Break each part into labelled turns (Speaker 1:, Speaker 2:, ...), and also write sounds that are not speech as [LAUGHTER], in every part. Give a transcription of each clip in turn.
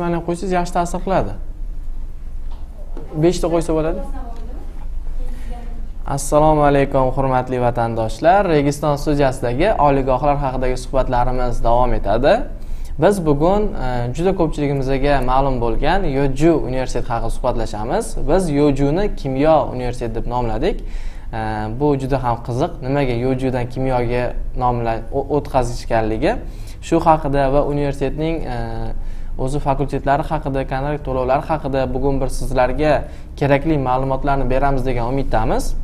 Speaker 1: mana qo'ysangiz yaxshi ta'sir qiladi. Beshta qo'ysa bo'ladi? Assalomu alaykum hurmatli vatandoshlar. Registon studiyasidagi oliygohlar haqidagi suhbatlarimiz davom etadi. Biz bugun e, juda ko'pchiligimizga ma'lum bo'lgan yoju universitet haqida suhbatlashamiz. Biz yojuni kimyo universiteti deb nomladik. E, bu juda ham qiziq. Nimaga yojudan kimyoga nomla o'tkazishganligi shu haqida va universitetning e, o'zi fakultetlari haqida kontrakt to'lovlari haqida bugun bir sizlarga kerakli ma'lumotlarni beramiz degan umiddamiz.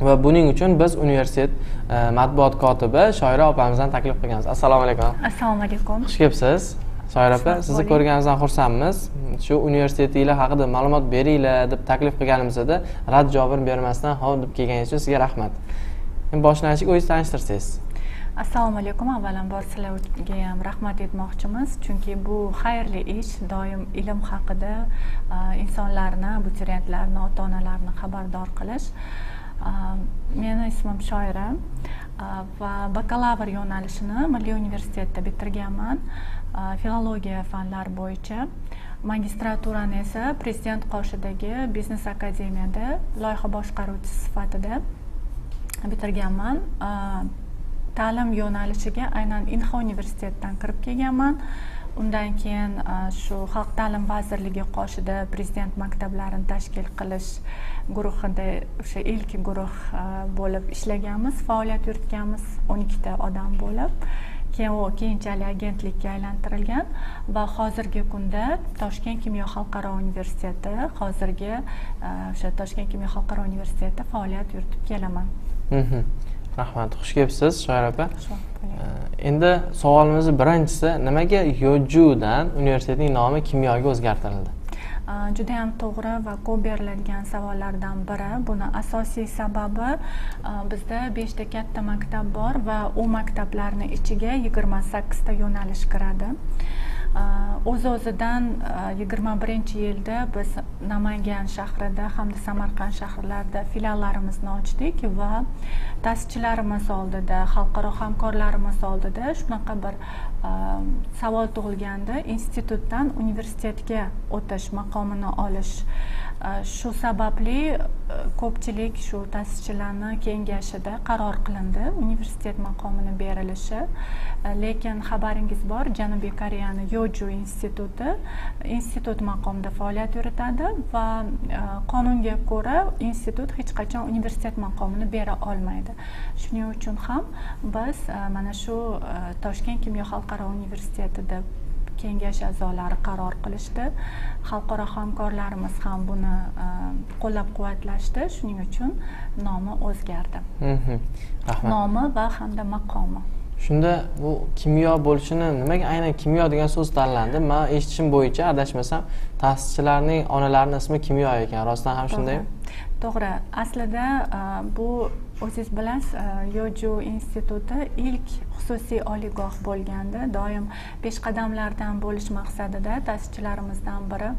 Speaker 1: Va buning uchun biz universitet e, matbuot kotibi shoira opamizdan taklif qilganmiz. Assalomu alaykum.
Speaker 2: Assalomu alaykum.
Speaker 1: Xush kelibsiz? Shoira opa sizni ko'rganimizdan xursandmiz. Shu universitetinglar haqida ma'lumot beringlar deb taklif qilganimizda rad javobini bermasdan ho'p deb kelganingiz uchun sizga rahmat. Boshlashlik o'zingizni tanishtirsangiz
Speaker 2: assalomu alaykum. Avvalambor sizlarga ham rahmat aytmoqchimiz. Chunki bu xayrli ish doim ilm haqida insonlarni abituriyentlarni ota onalarni xabardor qilish. Meni ismim shoira va bakalavr yo'nalishini milliy universitetda bitirganman. Filologiya fanlari bo'yicha. Magistraturani esa prezident qoshidagi biznes akademiyada loyiha boshqaruvchisi sifatida bitirganman. Ta'lim yo'nalishiga aynan inha universitetidan kirib kelganman. Undan keyin shu xalq ta'lim vazirligi qoshida prezident maktablarini tashkil qilish guruhida o'sha ilk guruh bo'lib ishlaganmiz faoliyat yuritganmiz. o'n ikkita odam bo'lib keyin u keyinchalik agentlikka aylantirilgan va hozirgi kunda toshkent kimyo xalqaro universiteti hozirgi o'sha toshkent kimyo xalqaro universitetida faoliyat yuritib kelaman.
Speaker 1: Mhmm. Rahmat xush kelibsiz shoira opa. Endi savolimizni birinchisi nimaga yojudan universitetning nomi kimyoga o'zgartirildi?
Speaker 2: Judayam to'g'ri va ko'p beriladigan savollardan biri. Buni asosiy sababi bizda beshta katta maktab bor va u maktablarni ichiga yigirma sakkizta yo'nalish kiradi Э, o'z o'zidan э, yigirma birinchi yilda biz namangan shahrida hamda samarqand shaharlarida filiallarimizni ochdik va ta'sischilarimiz oldida xalqaro hamkorlarimiz oldida shunaqa bir э, savol tug'ilgandi. Institutdan universitetga o'tish maqomini olish Э, shu sababli э, ko'pchilik shu ta'sischilarni kengashida qaror qilindi universitet maqomini berilishi. Э, lekin xabaringiz bor janubiy koreyani yoju instituti institut maqomida faoliyat yuritadi va e, qonunga ko'ra institut hech qachon universitet maqomini bera olmaydi. Shuning uchun ham biz e, mana shu e, toshkent kimyo xalqaro universitetida kengash a'zolari qaror qilishdi. Xalqaro hamkorlarimiz ham buni e, qo'llab quvvatlashdi shuning uchun nomi o'zgardi.
Speaker 1: Mhm. rahmat.
Speaker 2: Nomi va hamda maqomi.
Speaker 1: Shunda bu kimyo bo'lishini nimaga aynan kimyo degan so'z tanlandi? Man eshitishim bo'yicha adashmasam ta'sischilarning onalarini ismi kimyo ekan. Rostdan ham shundaymi
Speaker 2: to'g'ri. Aslida e, bu o'zingiz bilasiz e, yoju instituti ilk xususiy oliygoh bo'lganda doim peshqadamlardan bo'lish maqsadida ta'sischilarimizdan biri.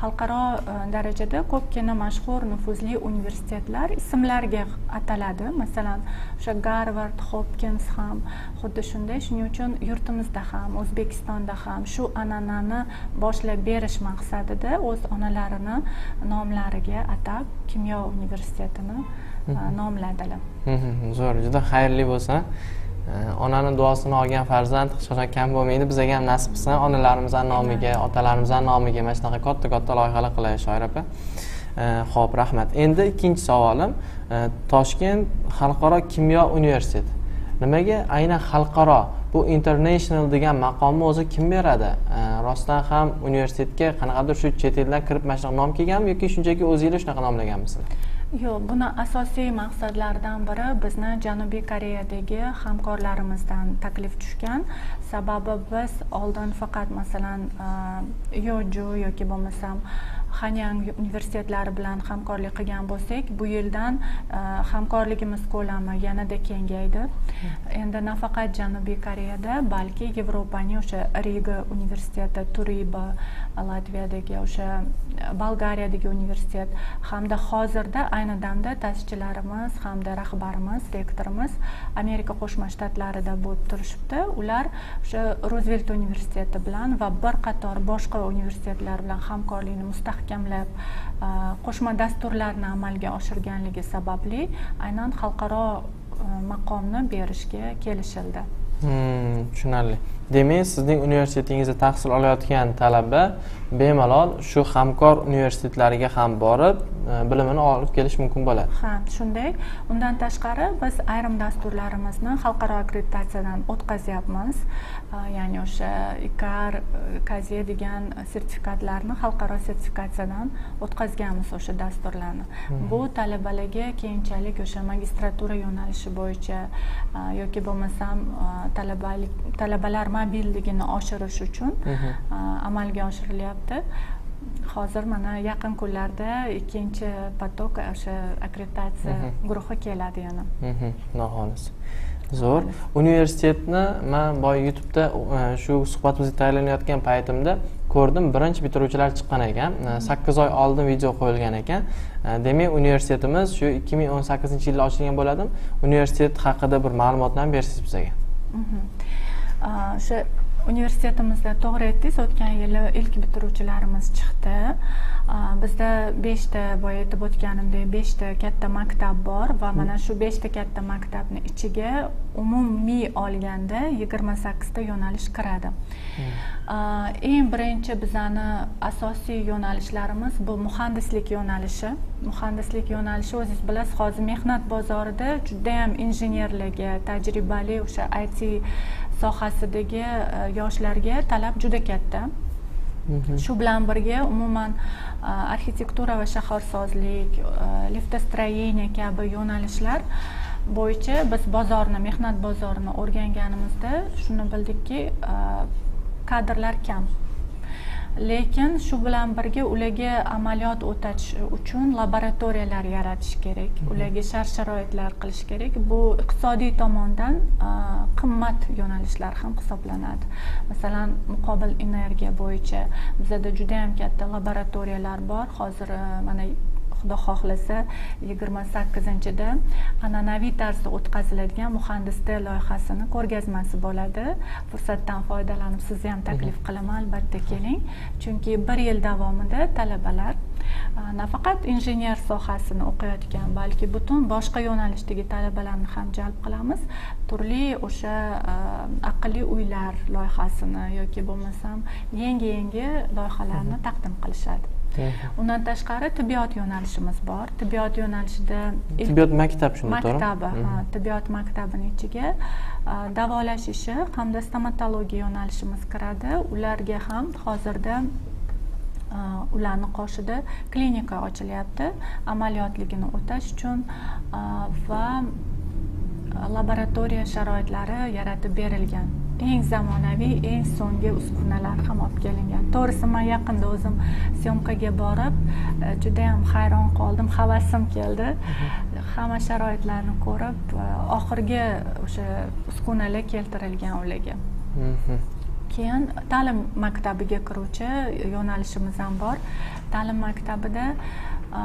Speaker 2: Xalqaro e, darajada ko'pgina mashhur nufuzli universitetlar ismlariga ataladi. Masalan o'sha garvard hopkins ham xuddi shunday. Shuning uchun yurtimizda ham o'zbekistonda ham shu an'anani boshlab berish maqsadida o'z onalarini nomlariga atab kimyo universitetini nomladilar
Speaker 1: zo'r juda xayrli bo'lsin. Onani duosini olgan farzand hech qachon kam bo'lmaydi. Bizga ham nasib qilsin. Onalarimizni nomiga otalarimizni nomiga mana shunaqa katta katta loyihalar qilaylik shoira opa. Ho'p rahmat. Endi ikkinchi savolim toshkent xalqaro kimyo universiteti. Nimaga aynan xalqaro? Bu international degan maqomni o'zi kim beradi? Rostdan ham universitetga qanaqadir shu chet eldan kirib mana shunaqa nom kelganmi yoki shunchaki o'zinglar shunaqa nomlaganmisizlar
Speaker 2: yo'q buni asosiy maqsadlaridan biri bizni janubiy koreyadagi hamkorlarimizdan taklif tushgan. Sababi biz oldin faqat masalan yoju yoki bo'lmasam hanyang universitetlari bilan hamkorlik qilgan bo'lsak bu yildan e, hamkorligimiz ko'lami yanada kengaydi. Endi nafaqat janubiy koreyada balki yevropaning o'sha riga universiteti turiba latviyadagi o'sha e, bolgariyadagi universitet. Hamda hozirda ayni damda ta'sischilarimiz hamda rahbarimiz rektorimiz amerika qo'shma shtatlarida bo'lib turishibdi. Ular o'sha ruzvelt universiteti bilan va bir qator boshqa universitetlar bilan hamkorlikni mustahkamlab e, qo'shma dasturlarni amalga oshirganligi sababli aynan xalqaro e, maqomni berishga kelishildi.
Speaker 1: Hmm, tushunarli. Demak sizning universitetingizda tahsil olayotgan talaba bemalol shu hamkor universitetlariga ham borib e, bilimini olib kelishi mumkin bo'ladi.
Speaker 2: Ha shunday. Undan tashqari biz ayrim dasturlarimizni xalqaro akkreditatsiyadan o'tkazyapmiz. E, ya'ni o'sha ikar kaze degan sertifikatlarni xalqaro sertifikatsiyadan o'tkazganmiz o'sha dasturlarni. Hmm. bu talabalarga keyinchalik o'sha magistratura yo'nalishi bo'yicha e, yoki bo'lmasam talabalik talabalar mobilligini oshirish uchun amalga oshirilyapti. Hozir mana yaqin kunlarda ikkinchi potok o'sha akkreditatsiya guruhi keladi yana.
Speaker 1: Noxolis. Zo'r. Universitetni man boya youtubeda e, shu suhbatimizga tayyorlanayotgan paytimda ko'rdim. Birinchi bitiruvchilar chiqqan ekan. E, sakkiz oy oldin video qo'yilgan ekan. E, demak universitetimiz shu ikki ming o'n sakkizinchi yilda ochilgan bo'ladimi universitet haqida bir ma'lumotlarni bersangiz bizga
Speaker 2: o'sha universitetimizda to'g'ri aytdingiz o'tgan yili ilk bitiruvchilarimiz chiqdi bizda beshta boya aytib o'tganimdek beshta katta maktab bor va mana shu beshta katta maktabni ichiga umumiy olganda yigirma sakkizta yo'nalish kiradi eng birinchi bizani asosiy yo'nalishlarimiz bu muhandislik yo'nalishi muhandislik yo'nalishi o'zingiz bilasiz hozir mehnat bozorida judayam injenerlarga tajribali o'sha it sohasidagi e, yoshlarga talab juda katta mhm. shu bilan birga umuman e, arxitektura va shaharsozlik e, liftostроение kabi yo'nalishlar bo'yicha biz bozorni mehnat bozorini o'rganganimizda shuni bildikki kadrlar kam lekin shu bilan birga ularga amaliyot o'tatish uchun laboratoriyalar yaratish kerak mhm. ularga shart sharoitlar qilish kerak. Bu iqtisodiy tomondan qimmat yo'nalishlar ham hisoblanadi. Masalan muqobil energiya bo'yicha bizada judayam katta laboratoriyalar bor. Hozir mana xudo xohlasa yigirma sakkizinchida an'anaviy tarzda o'tkaziladigan muhandisda loyihasini ko'rgazmasi bo'ladi. Fursatdan foydalanib sizni ham taklif qilaman albatta keling. Chunki bir yil davomida talabalar nafaqat injener sohasini o'qiyotgan balki butun boshqa yo'nalishdagi talabalarni ham jalb qilamiz. Turli o'sha aqlli uylar loyihasini yoki bo'lmasam yangi yangi loyihalarni taqdim qilishadi undan tashqari tibbiyot yo'nalishimiz bor tibbiyot yo'nalishida
Speaker 1: tibbiyot maktab shunda
Speaker 2: maktabi tibbiyot maktabini ichiga davolash ishi hamda stomatologiya yo'nalishimiz kiradi ularga ham hozirda ularni qoshida klinika ochilyapti amaliyotligini o'tash uchun va laboratoriya sharoitlari yaratib berilgan eng zamonaviy eng so'nggi uskunalar ham olib kelingan. To'g'risi man yaqinda o'zim syomkaga borib e, judayam hayron qoldim havasim keldi. Hamma sharoitlarni ko'rib e, oxirgi o'sha uskunalar keltirilgan ularga. Keyin ta'lim maktabiga kiruvchi yo'nalishimiz ham bor. Ta'lim maktabida e,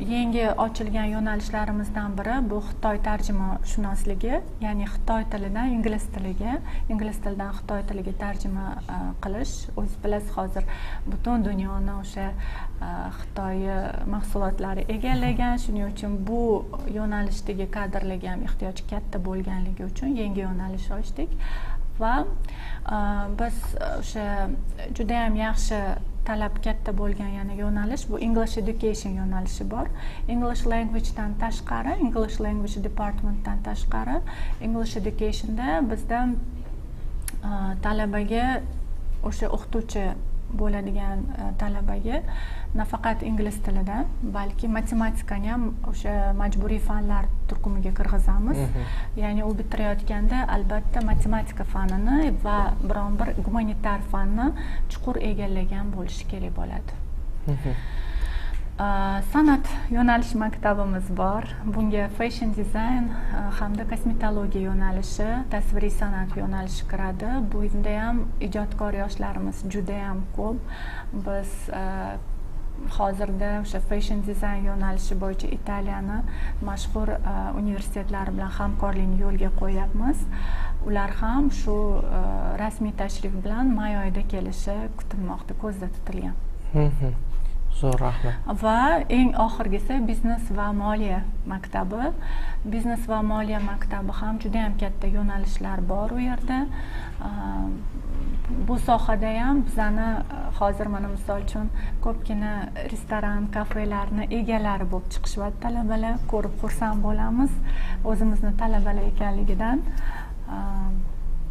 Speaker 2: yangi ochilgan yo'nalishlarimizdan biri bu xitoy tarjimashunosligi ya'ni xitoy tilidan ingliz tiliga ingliz tilidan xitoy tiliga tarjima e, qilish. O'zingiz bilasiz hozir butun dunyoni o'sha e, xitoy mahsulotlari egallagan. Shuning uchun bu yo'nalishdagi kadrlarga ham ehtiyoj katta bo'lganligi uchun yangi yo'nalish ochdik. Va e, biz o'sha judayam yaxshi talab katta bo'lgan yana yo'nalish bu english education yo'nalishi bor. English languagedan tashqari english language departmentdan tashqari english educationda bizda talabaga o'sha o'qituvchi bo'ladigan talabaga nafaqat ingliz tilidan balki matematikani ham o'sha majburiy fanlar turkumiga kirgizamiz. Ya'ni u bitirayotganda albatta matematika fanini va biron bir gumanitar fanni chuqur egallagan bo'lishi kerak bo'ladi. San'at yo'nalish maktabimiz bor. Bunga fashion dizayn hamda kosmetologiya yo'nalishi tasviriy san'at yo'nalishi kiradi. Bunda ham ijodkor yoshlarimiz judayam ko'p. Biz hozirda o'sha fashion dizayn yo'nalishi bo'yicha italiyani mashhur universitetlari bilan hamkorlikni yo'lga qo'yyapmiz ular ham shu rasmiy tashrif bilan may oyida kelishi kutilmoqda ko'zda tutilgan.
Speaker 1: Zo'r rahmat.
Speaker 2: Va eng oxirgisi biznes va moliya maktabi. Biznes va moliya maktabi ham juda yam katta yo'nalishlar bor u yerda bu sohada ham bizani e, hozir mana misol uchun ko'pgina restoran kafelarni egalari bo'lib chiqishyapti talabalar. Ko'rib xursand bo'lamiz o'zimizni talabalar ekanligidan. E,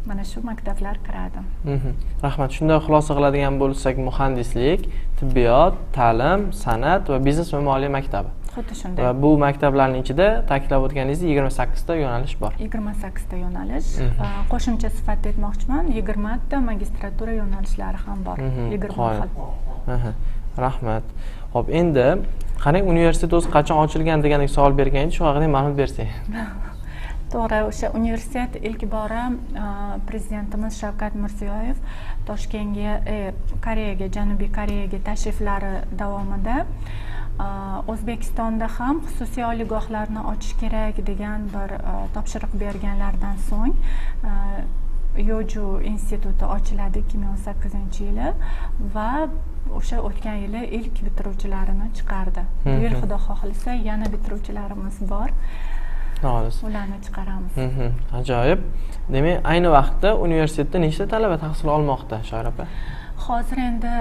Speaker 2: mana shu maktablar kiradi.
Speaker 1: Mhm. rahmat. Shunday xulosa qiladigan bo'lsak muhandislik tibbiyot ta'lim san'at va biznes va moliya maktabi.
Speaker 2: Xuddi shunday.
Speaker 1: Va bu maktablarning ichida ta'kidlab o'tganingizdek yigirma sakkizta yo'nalish bor.
Speaker 2: Yigirma sakkizta yo'nalish. Mhm. qo'shimcha sifatida aytmoqchiman yigirmata magistratura yo'nalishlari ham bor. Mhm. yigirma xil.
Speaker 1: rahmat. Ho'p endi qarang universitet o'zi qachon ochilgan degandek savol bergan edi shu haqida ma'lumot bersangiz. [LAUGHS] [LAUGHS]
Speaker 2: To'g'ri o'sha universitet ilk bora prezidentimiz shavkat mirziyoyev toshkentga e, koreyaga janubiy koreyaga tashriflari davomida o'zbekistonda ham xususiy oliygohlarni ochish kerak degan bir topshiriq berganlaridan so'ng yoju instituti ochiladi ikki ming o'n sakkizinchi yili va o'sha o'tgan yili ilk bitiruvchilarini chiqardi. Bu yil xudo xohlasa yana bitiruvchilarimiz bor.
Speaker 1: Xolis.
Speaker 2: Ularni chiqaramiz.
Speaker 1: Ajoyib. Demak ayni vaqtda universitetda nechta talaba tahsil olmoqda shoir opa
Speaker 2: hozir endi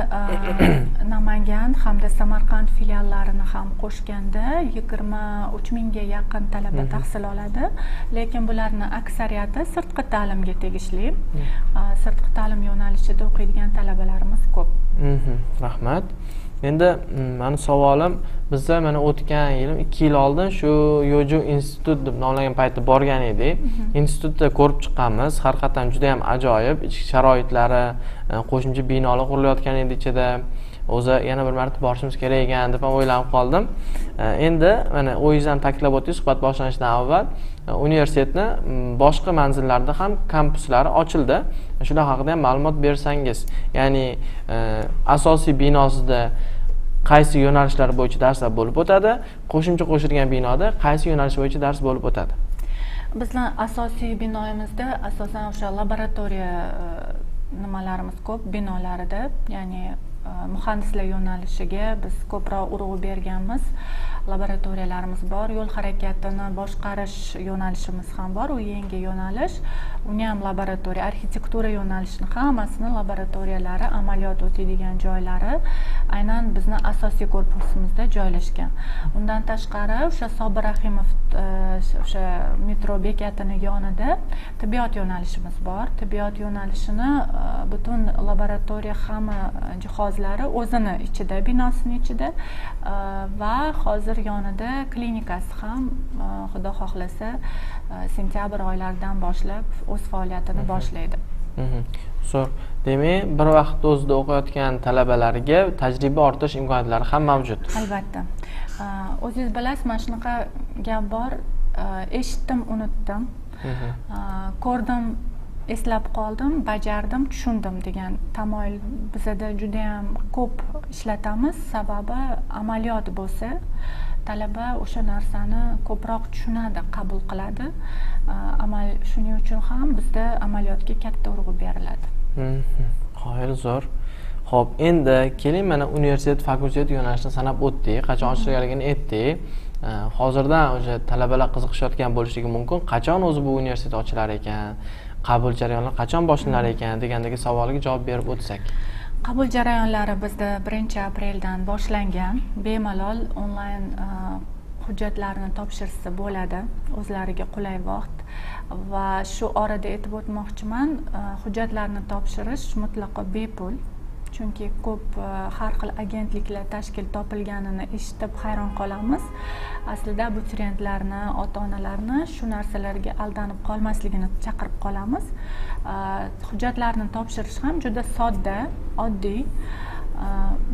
Speaker 2: [CLEARS THROAT] namangan hamda samarqand filiallarini ham qo'shganda yigirma uch mingga yaqin talaba tahsil oladi. Lekin bularni aksariyati sirtqi ta'limga tegishli. Sirtqi ta'lim yo'nalishida o'qiydigan talabalarimiz ko'p.
Speaker 1: Rahmat endi mm, mani savolim bizda mana o'tgan yil ikki yil oldin shu yoju institut deb nomlagan paytda borgan edik mhm. institutda ko'rib chiqqanmiz. Haqiqatdan juda yam ajoyib ichki sharoitlari e, qo'shimcha binolar qurilayotgan edi ichida. O'zi yana bir marta borishimiz kerak ekan deb ham o'ylanib qoldim. E, endi mana o'zingiz ham ta'kidlab o'tdingiz suhbat boshlanishidan avval e, universitetni boshqa manzillarda ham kampuslari ochildi. Shular haqida ham ma'lumot bersangiz ya'ni asosiy binosida qaysi yo'nalishlar bo'yicha darslar bo'lib o'tadi qo'shimcha qo'shilgan binoda qaysi yo'nalish bo'yicha dars bo'lib o'tadi.
Speaker 2: Bizni asosiy binoyimizda asosan o'sha laboratoriya e, nimalarimiz ko'p binolarida ya'ni e, muhandislar yo'nalishiga biz ko'proq urg'u berganmiz. Laboratoriyalarimiz bor yo'l harakatini boshqarish yo'nalishimiz ham bor u yangi yo'nalish. Uni ham laboratoriya arxitektura yo'nalishini hammasini laboratoriyalari amaliyot o'taydigan joylari aynan bizni asosiy korpusimizda joylashgan. Undan tashqari o'sha sobir rahimov e, o'sha metro bekatini yonida tibbiyot yo'nalishimiz bor. Tibbiyot yo'nalishini e, butun laboratoriya hamma jihozlari o'zini ichida binosini ichida va hozir yonida klinikasi ham xudo xohlasa sentyabr oylaridan boshlab o'z faoliyatini boshlaydi.
Speaker 1: Zo'r demak bir vaqtda o'zida o'qiyotgan talabalarga tajriba ortish imkoniyatlari ham mavjud.
Speaker 2: Albatta. E, o'zingiz bilasiz mana shunaqa gap bor. Eshitdim unutdim. Mhm. ko'rdim eslab qoldim bajardim tushundim degan tamoyil bizada judayam ko'p ishlatamiz. Sababi amaliyot bo'lsa talaba o'sha narsani ko'proq tushunadi qabul qiladi. Amal shuning uchun ham bizda amaliyotga katta urg'u beriladi.
Speaker 1: Qoyil zo'r. Ho'p endi keling mana universitet fakultet yo'nalishini sanab o'tdik. Qachon ochilganligini aytdik. Hozirdan o'sha talabalar qiziqishayotgan bo'lishligi mumkin. Qachon o'zi bu universitet ochilar ekan qabul jarayonlari qachon boshlanar ekan degandagi savolga javob berib o'tsak.
Speaker 2: Qabul jarayonlari bizda birinchi apreldan boshlangan. Bemalol onlayn e, hujjatlarni topshirsa bo'ladi o'zlariga qulay vaqt. Va shu orada aytib o'tmoqchiman e, hujjatlarni topshirish mutlaqo bepul. Chunki ko'p e, har xil agentliklar tashkil topilganini eshitib hayron qolamiz. Aslida abituriyentlarni ota onalarni shu narsalarga aldanib qolmasligini chaqirib qolamiz. E, hujjatlarni topshirish ham juda sodda oddiy. E,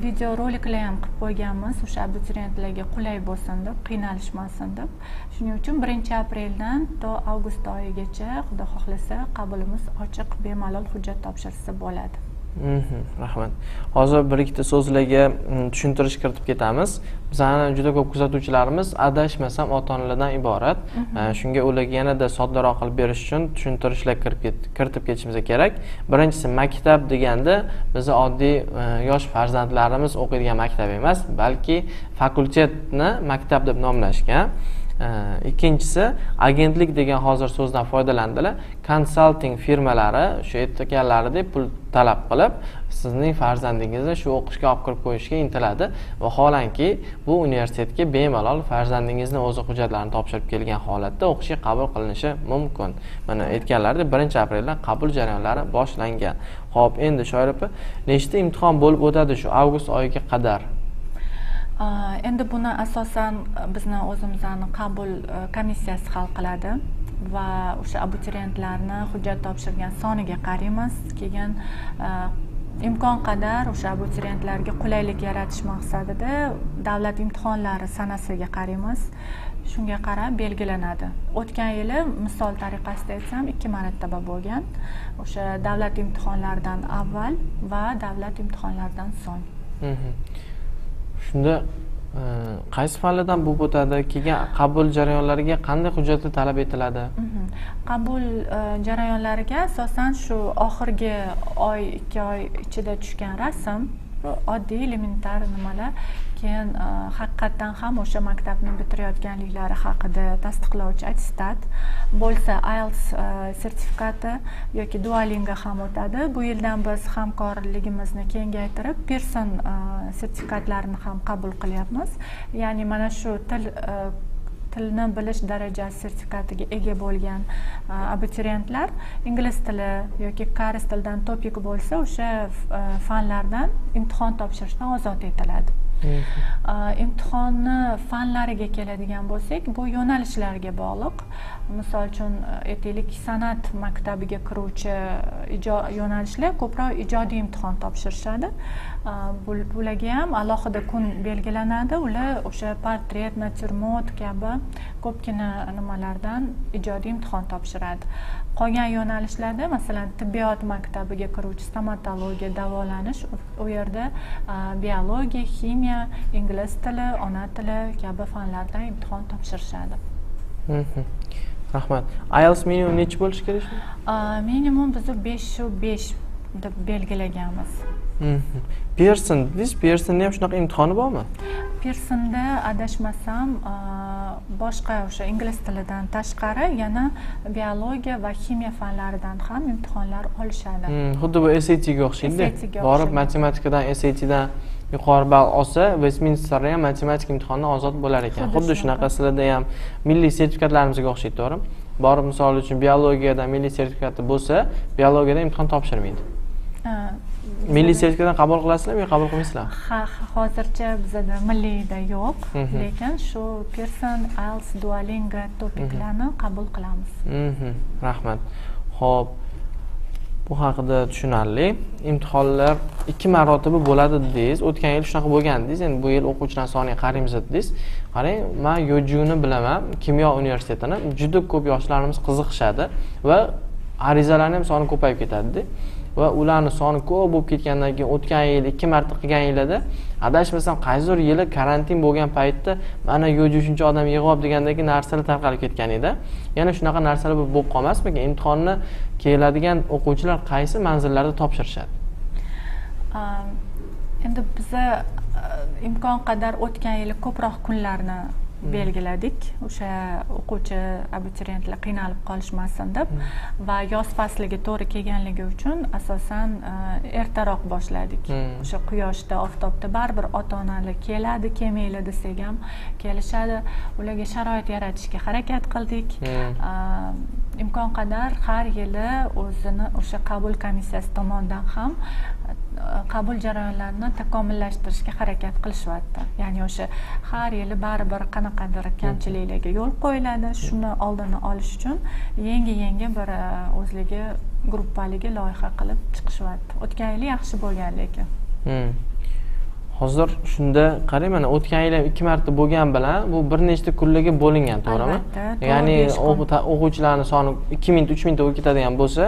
Speaker 2: Videoroliklar ham qilib qo'yganmiz. O'sha abituriyentlarga qulay bo'lsin deb qiynalishmasin deb. Shuning uchun birinchi apreldan to avgust oyigacha xudo xohlasa qabulimiz ochiq bemalol hujjat topshirsa bo'ladi.
Speaker 1: Rahmat hozir bir ikkita so'zlarga tushuntirish kiritib ketamiz. Bizani juda ko'p kuzatuvchilarimiz adashmasam ota onalardan iborat
Speaker 2: mhm.
Speaker 1: shunga ularga yanada soddaroq qilib berish uchun tushuntirishlar kiritib ketishimiz kerak. Birinchisi maktab deganda bizni oddiy yosh farzandlarimiz o'qiydigan maktab emas balki fakultetni maktab deb nomlashgan ikkinchisi agentlik degan hozir so'zdan foydalandilar. Konsalting firmalari shu aytganlaridek pul talab qilib sizning farzandingizni shu o'qishga olib kirib qo'yishga intiladi. Vaholanki bu universitetga bemalol farzandingizni o'zi hujjatlarini topshirib kelgan holatda o'qishga qabul qilinishi mumkin. Mana aytganlaridek birinchi apreldan qabul jarayonlari boshlangan. Ho'p endi shoir opa nechta imtihon bo'lib o'tadi shu avgust oyiga qadar?
Speaker 2: Э, endi buni asosan e, bizni o'zimizni qabul e, komissiyasi hal qiladi va o'sha abituriyentlarni hujjat topshirgan soniga qaraymiz. Keyin e, imkon qadar o'sha abituriyentlarga qulaylik yaratish maqsadida davlat imtihonlari sanasiga qaraymiz. Shunga qarab belgilanadi. O'tgan yili misol tariqasida aytsam ikki marotaba bo'lgan o'sha davlat imtihonlaridan avval va davlat imtihonlaridan so'ng.
Speaker 1: Shunda e, qaysi fanlardan bo'lib o'tadi? Keyin qabul jarayonlariga qanday hujjatlar talab etiladi?
Speaker 2: Mhm. Qabul e, jarayonlariga asosan shu oxirgi oy ikki oy ichida tushgan rasm oddiy elementar nimalar keyin e, haqiqatdan ham o'sha maktabni bitirayotganliklari haqida tasdiqlovchi attestat bo'lsa ielts e, sertifikati yoki duolingo ham o'tadi. Bu yildan biz hamkorligimizni kengaytirib person e, sertifikatlarini ham qabul qilyapmiz. Ya'ni mana shu til tilni bilish darajasi sertifikatiga ega bo'lgan abituriyentlar ingliz tili yoki koreys tilidan topik bo'lsa o'sha fanlardan imtihon topshirishdan ozod etiladi. Imtihonni fanlariga keladigan bo'lsak bu yo'nalishlarga bog'liq misol uchun e, aytaylik san'at maktabiga kiruvchi e, yo'nalishlar ko'proq ijodiy imtihon topshirishadi. E, bularga ham alohida kun belgilanadi. Ular o'sha portret natyurmort kabi ko'pgina nimalardan ijodiy imtihon topshiradi. Qolgan yo'nalishlarda masalan tibbiyot maktabiga kiruvchi stomatologiya davolanish u yerda biologiya ximiya ingliz tili ona tili kabi fanlardan imtihon topshirishadi.
Speaker 1: Rahmat. Ielts minimum nechi bo'lishi kerak
Speaker 2: minimum bizni beshu besh deb belgilaganmiz.
Speaker 1: Pierson dedingiz piersonni ham shunaqa imtihoni bormi?
Speaker 2: Piersonda adashmasam boshqa o'sha ingliz tilidan tashqari yana biologiya va ximiya fanlaridan ham imtihonlar olishadi.
Speaker 1: Xuddi bu satga o'xshaydida. Borib matematikadan satdan yuqori ball olsa vestminsterda ham matematika imtihonidan ozod bo'lar ekan. Xuddi shunaqa sizlarda ham milliy sertifikatlarimizga o'xshaydi to'g'rimi borib misol uchun biologiyadan milliy sertifikati bo'lsa biologiyadan imtihon topshirmaydi. Milliy sertifikatdan qabul qilasizlarmi yo qabul qilmaysizlarmi
Speaker 2: ha hozircha bizada milliyda yo'q lekin shu person ielts duolingo topiklarni qabul qilamiz.
Speaker 1: Rahmat. Ho'p bu haqida tushunarli. Imtihonlar ikki marotaba bo'ladi dedingiz o'tgan yil shunaqa bo'lgan dedingiz endi bu yil o'quvchilar soniga qaraymiz dedingiz qarang man yojuni bilaman kimyo universitetini. Juda ko'p yoshlarimiz qiziqishadi va arizalarni ham soni ko'payib ketadida va ularni soni ko'p bo'lib ketgandan keyin o'tgan yil ikki marta qilgan yilida adashmasam qaysidir yili karantin bo'lgan paytda mana yo'lga shuncha odam yig'ib degandagi narsalar tarqalib ketgan edi. Yana shunaqa narsalar bo'lib qolmasmikan imtihonni keladigan o'quvchilar qaysi manzillarda topshirishadi?
Speaker 2: Endi biza imkon qadar o'tgan yili ko'proq kunlarni belgiladik. O'sha o'quvchi abituriyentlar qiynalib qolishmasin deb hmm. va yoz fasliga to'g'ri kelganligi uchun asosan e, ertaroq boshladik. Hmm. o'sha quyoshda oftobda baribir ota onalar keladi kelmanglar desak ham kelishadi. Ularga sharoit yaratishga harakat qildik. Imkon qadar har yili o'zini o'sha qabul komissiyasi tomonidan ham qabul jarayonlarini takomillashtirishga harakat qilishyapti ya'ni o'sha har yili baribir qanaqadir kamchiliklarga yo'l qo'yiladi. Shuni oldini olish uchun yangi yangi bir e, o'zligi gruppaligi loyiha qilib chiqishyapti. O'tgan yili yaxshi bo'lgan lekin.
Speaker 1: Hmm. Hozir shunda qarang mana o'tgan yil ham ikki marta bo'lgani bilan bu bir nechta kunlarga bo'lingan to'g'rimi? Ya'ni o'quvchilarni soni ikki mingta uch mingta bo'lib ketadigan bo'lsa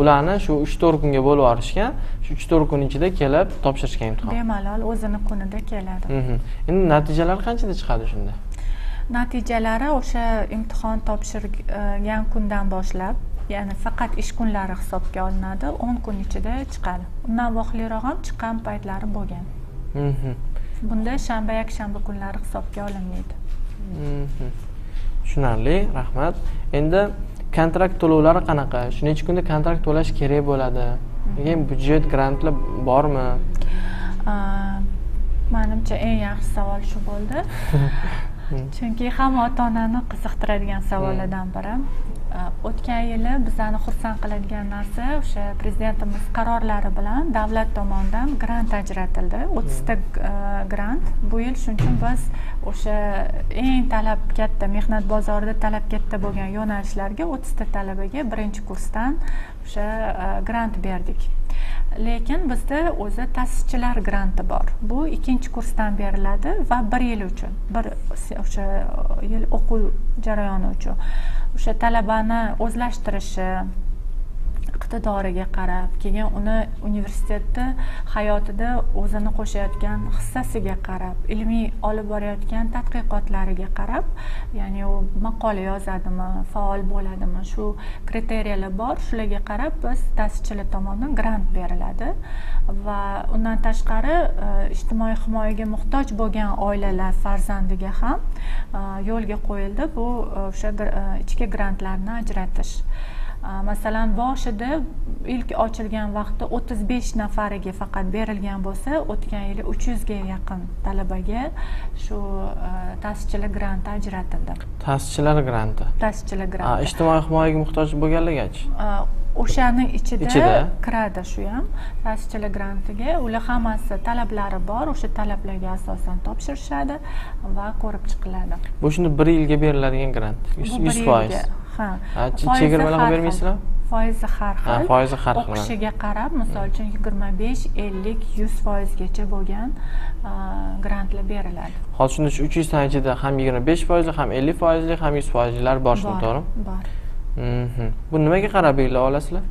Speaker 1: ularni shu uch to'rt kunga bo'lib yuborishgan shu uch to'rt kun ichida kelib topshirishgan imtihon.
Speaker 2: Bemalol o'zini kunida keladi.
Speaker 1: Endi natijalar qanchada chiqadi shunda?
Speaker 2: Natijalari o'sha imtihon topshirgan kundan boshlab ya'ni faqat ish kunlari hisobga olinadi o'n kun ichida chiqadi. Undan vohliroq ham chiqqan paytlari bo'lgan. Bunda shanba yakshanba kunlari hisobga olinmaydi.
Speaker 1: Mhm. tushunarli rahmat. Endi kontrakt to'lovlari qanaqa? Shu necha kunda kontrakt to'lash kerak bo'ladi. Keyin byudjet grantlar bormi?
Speaker 2: Manimcha eng yaxshi savol shu bo'ldi. [LAUGHS] Chunki hamma ota onani qiziqtiradigan savollardan biri. Aa, o'tgan yili bizani xursand qiladigan narsa o'sha prezidentimiz qarorlari bilan davlat tomonidan grant ajratildi. o'ttizta grant. Bu yil shuning uchun biz o'sha eng talab katta mehnat bozorida talab katta bo'lgan yo'nalishlarga o'ttizta talabaga birinchi kursdan o'sha e, grant berdik. Lekin bizda o'zi ta'sischilar granti bor. Bu ikkinchi kursdan beriladi va bir yil uchun bir o'sha e, yil o'quv jarayoni uchun. O'sha talabani o'zlashtirishi iqtidoriga qarab keyin uni universitetni hayotida o'zini qo'shayotgan hissasiga qarab ilmiy olib borayotgan tadqiqotlariga qarab ya'ni u maqola yozadimi faol bo'ladimi shu kriteriyalar bor. Shularga qarab biz ta'sischilar tomonidan grant beriladi va undan tashqari e, ijtimoiy himoyaga muhtoj bo'lgan oilalar farzandiga ham e, yo'lga qo'yildi bu e, o'sha ichki grantlarni ajratish. Masalan boshida ilk ochilgan vaqtda o'ttiz besh nafariga faqat berilgan bo'lsa o'tgan yili uch yuzga yaqin talabaga shu ta'sischilar granti ajratildi.
Speaker 1: Ta'sischilar granti?
Speaker 2: Ta'sischilar granti.
Speaker 1: ijtimoiy himoyaga muhtoj bo'lganlargachi
Speaker 2: o'shani ichida, kiradi shu ham. Ta'sischilar grantiga ular hammasi talablari bor o'sha talablarga asosan topshirishadi va ko'rib chiqiladi.
Speaker 1: Bu shunda bir yilga beriladigan grant yuz foiz
Speaker 2: ha
Speaker 1: chegirmalar
Speaker 2: xil.
Speaker 1: bermaysizlar?
Speaker 2: foizi har
Speaker 1: Ha,
Speaker 2: xil
Speaker 1: foizi har xil.
Speaker 2: o'qishiga qarab misol uchun yigirma besh ellik yuz foizgacha bo'lgan grantlar beriladi
Speaker 1: hozir shunda shu uch yuztani ichida ham yigirma besh foizli ham ellik foizli ham yuz foizlilar bor shunda to'g'rimi
Speaker 2: bor
Speaker 1: Mhm. bu nimaga qarab belgilab olasizlar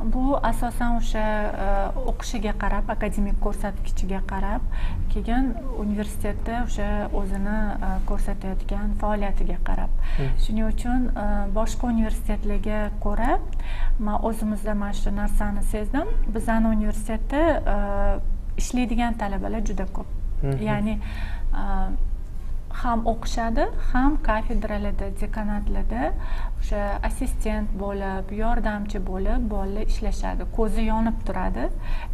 Speaker 2: bu asosan o'sha a, o'qishiga qarab akademik ko'rsatkichiga qarab keyin universitetda o'sha o'zini a, ko'rsatayotgan faoliyatiga qarab. Shuning uchun a, boshqa universitetlarga ko'ra man o'zimizda mana shu narsani sezdim. Bizani universitetda ishlaydigan talabalar juda ko'p.
Speaker 1: Mhm.
Speaker 2: ya'ni ham o'qishadi ham kafedralarda dekanatlarda o'sha assistent bo'lib yordamchi bo'lib bolalar ishlashadi. Ko'zi yonib turadi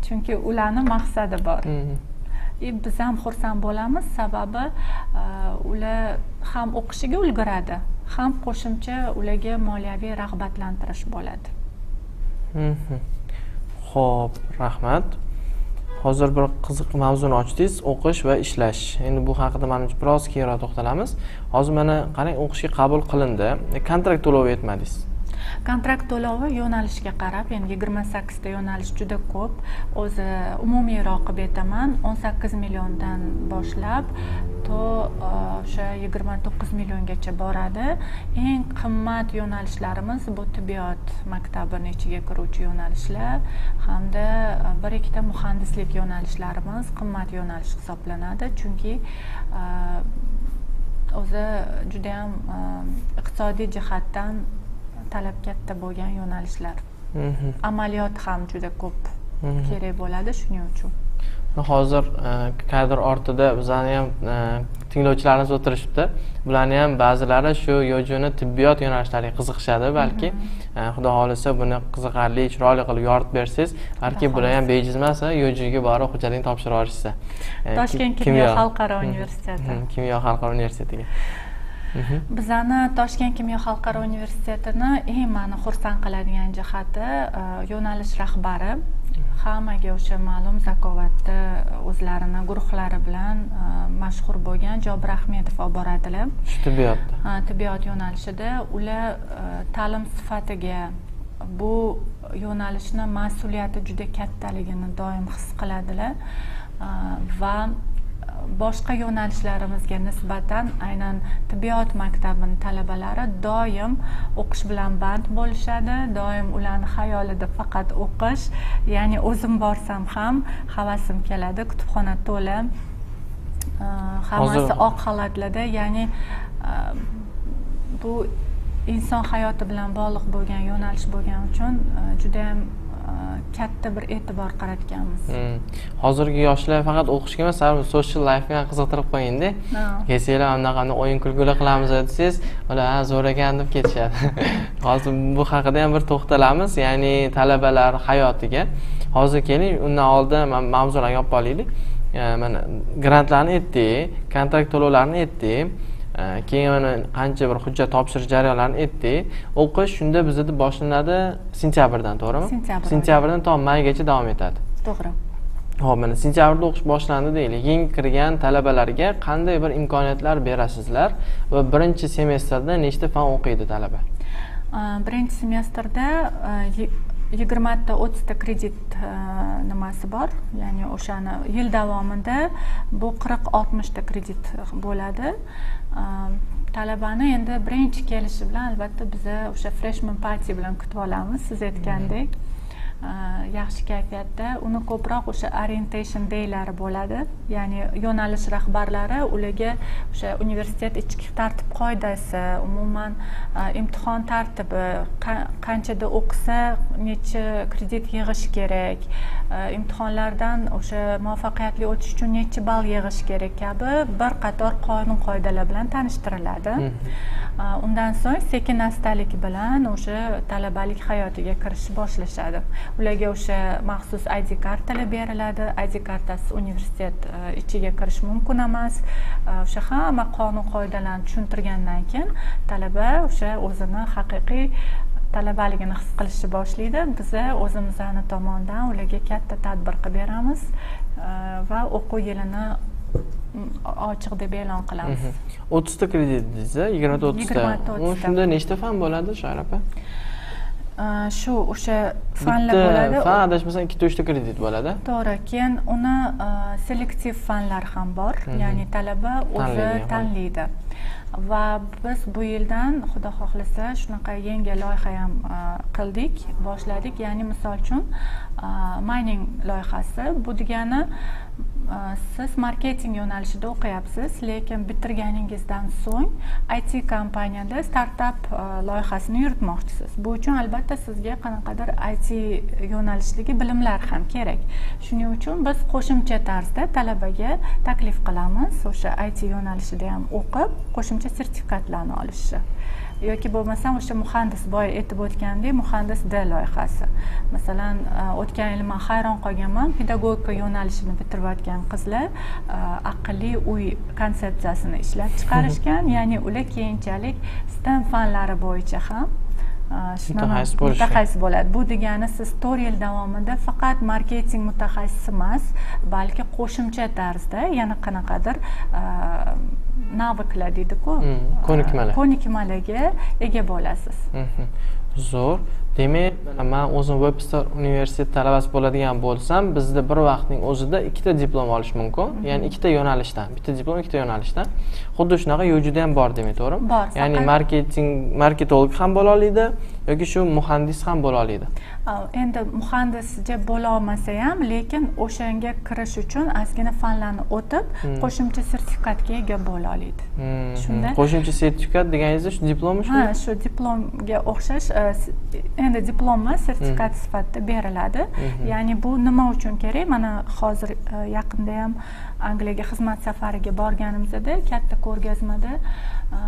Speaker 2: chunki ularni maqsadi bor. И biz ham xursand bo'lamiz. Sababi uh, ular ham o'qishiga ulguradi ham qo'shimcha ularga moliyaviy rag'batlantirish bo'ladi.
Speaker 1: Xo'p, rahmat. Hozir bir qiziq mavzuni ochdingiz, o'qish va ishlash. Endi bu haqida manimcha biroz keyinroq to'xtalamiz. Hozir mana qarang, o'qishga qabul qilindi. Kontrakt to'lovi etmadingiz
Speaker 2: kontrakt to'lovi yo'nalishga qarab endi yigirma sakkizta yo'nalish juda ko'p. O'zi umumiyroq qilib aytaman o'n sakkiz milliondan boshlab to e, o'sha yigirma to'qqiz milliongacha boradi. Eng qimmat yo'nalishlarimiz bu tibbiyot maktabini ichiga kiruvchi yo'nalishlar hamda e, bir ikkita muhandislik yo'nalishlarimiz qimmat yo'nalish hisoblanadi. Chunki e, o'zi judayam iqtisodiy jihatdan talab katta bo'lgan yo'nalishlar
Speaker 1: Mhm.
Speaker 2: amaliyot ham juda ko'p
Speaker 1: Mhm.
Speaker 2: kerak bo'ladi shuning uchun
Speaker 1: Hozir e, kadr ortida bizani ham e, tinglovchilarimiz o'tirishibdi. Bularni ham ba'zilari shu yojuni tibbiyot yo'nalishlariga qiziqishadi balki. E, Xudo xolisa buni qiziqarli, chiroyli qilib yoritib bersangiz, balki bular ham
Speaker 2: xohlasa.
Speaker 1: bejiz emas, yojiga borib hujjatini topshirib yuborishsa.
Speaker 2: Toshkent kimyo xalqaro universiteti
Speaker 1: Mhm, Kimyo xalqaro universitetiga.
Speaker 2: Bizani toshkent kimyo xalqaro universitetini eng mani xursand qiladigan jihati e, yo'nalish rahbari. Hammaga o'sha ma'lum zakovatni o'zlarini guruhlari bilan e, mashhur bo'lgan jobir ahmedov olib boradilar.
Speaker 1: Shu tibbiyotda.
Speaker 2: Ha, tibbiyot yo'nalishida. Ular e, ta'lim sifatiga bu yo'nalishni mas'uliyati juda kattaligini doim his qiladilar. Va boshqa yo'nalishlarimizga nisbatan aynan tibbiyot maktabini talabalari doim o'qish bilan band bo'lishadi. Doim ularni xayolida faqat o'qish ya'ni o'zim borsam ham havasim keladi. Kutubxona to'la hammasi oq xalatlarda ya'ni bu inson hayoti bilan bog'liq bo'lgan yo'nalish bo'lgani uchun judayam katta bir e'tibor qaratganmiz. Hmm.
Speaker 1: hozirgi yoshlar faqat o'qishga emas social lifega ham qiziqtirib qo'yingda kelsanglar mana bunaqa o'yin kulgular qilamiz desangiz ular ha zo'r ekan deb ketishadi. [LAUGHS] Hozir bu haqida ham bir to'xtalamiz ya'ni talabalar hayotiga. Hozir keling undan oldin mavzularga olib qolaylik mana grantlarni aytdik kontrakt to'lovlarini aytdik keyin mana qancha bir hujjat topshirish jarayonlarini aytdik o'qish shunda bizada boshlanadi sentyabrdan to'g'rimi?
Speaker 2: Sentyabr
Speaker 1: sentyabrdan to maygacha davom etadi.
Speaker 2: To'g'ri.
Speaker 1: Ho'p mana sentyabrda o'qish boshlandi deylik. Yangi kirgan talabalarga qanday bir imkoniyatlar berasizlar? Va birinchi semestrda nechta fan o'qiydi talaba?
Speaker 2: Birinchi semestrda yigirmata o'ttizta kredit nimasi bor? Ya'ni o'shani yil davomida bu qirq oltmishta kredit bo'ladi talabani endi birinchi kelishi bilan albatta biza o'sha freshman party bilan kutib olamiz. Siz aytgandek. Yaxshi kayfiyatda. Uni ko'proq o'sha orientation daylari bo'ladi. Ya'ni yo'nalish rahbarlari ularga o'sha universitet ichki tartib qoidasi umuman imtihon tartibi qanchada o'qisa necha kredit yig'ish kerak imtihonlardan o'sha muvaffaqiyatli o'tish uchun necha ball yig'ish kerak kabi bir qator qonun qoidalar bilan tanishtiriladi. Undan so'ng sekin astalik bilan o'sha talabalik hayotiga kirishni boshlashadi ularga o'sha maxsus id kartalar beriladi. Id kartasiz universitet e, ichiga kirish mumkin emas. E, o'sha hamma qonun qoidalarni tushuntirgandan keyin talaba o'sha o'zini haqiqiy talabaligini his qilishni boshlaydi. Biza o'zimizni tomonidan ularga katta tadbir qilib beramiz e, va o'quv yilini ochiq deb e'lon qilamiz.
Speaker 1: O'ttizta kredit dedingiz yigirmata o'ttizta shunda nechta fan bo'ladi shoira opa
Speaker 2: shu o'sha fanlar bo'ladi
Speaker 1: fan adashmasam ikkita uchta kredit bo'ladi.
Speaker 2: To'g'ri keyin uni selektiv fanlar ham bor ya'ni talaba o'zi tanlaydi va biz bu yildan xudo xohlasa shunaqa yangi loyiha ham qildik boshladik ya'ni misol uchun mining loyihasi bu degani Э, siz marketing yo'nalishida o'qiyapsiz lekin bitirganingizdan so'ng it kompaniyada startap e, loyihasini yuritmoqchisiz. Bu uchun albatta sizga qanaqadir it yo'nalishidagi bilimlar ham kerak. Shuning uchun biz qo'shimcha tarzda talabaga taklif qilamiz. O'sha it yo'nalishida ham o'qib qo'shimcha sertifikatlarni olishni. Yoki bo'lmasam o'sha muhandis boya aytib o'tgandek muhandis d loyihasi. Masalan e, o'tgan yili man hayron qolganman pedagogika yo'nalishini bitirayotgan qizlar e, aqlli uy konsepsiyasini ishlab chiqarishgan [LAUGHS] ya'ni ular keyinchalik stem fanlari bo'yicha ham
Speaker 1: mutaxassis bo'lish
Speaker 2: mutaxassis bo'ladi. Bu degani siz to'rt yil davomida faqat marketing mutaxassisi emas balki qo'shimcha tarzda yana qanaqadir naviklar deydiku
Speaker 1: hmm, ko'nikmalar.
Speaker 2: ko'nikmalarga ega bo'lasiz.
Speaker 1: Zo'r demak man o'zim webster universitet talabasi bo'ladigan bo'lsam bizda bir vaqtning o'zida ikkita diplom olish mumkin. Ya'ni ikkita yo'nalishdan bitta diplom ikkita yo'nalishdan. Xuddi shunaqa yujida ham bor demak to'g'rimi?
Speaker 2: Bor
Speaker 1: ya'ni marketing marketolog ham bo'la oladi yoki shu muhandis ham bo'la oladi
Speaker 2: endi muhandisja bo'la olmasa ham lekin o'shanga kirish uchun ozgina fanlarni o'tib hmm. qo'shimcha sertifikatga ega bo'la oladi
Speaker 1: hmm, shunda hmm. qo'shimcha sertifikat deganingizda shu diplommi shu?
Speaker 2: Ha shu diplomga o'xshash e, endi diplom emas sertifikat sifatida beriladi. Ya'ni bu nima uchun kerak? Mana hozir e, yaqinda ham angliyaga xizmat safariga borganimizda katta ko'rgazmada e,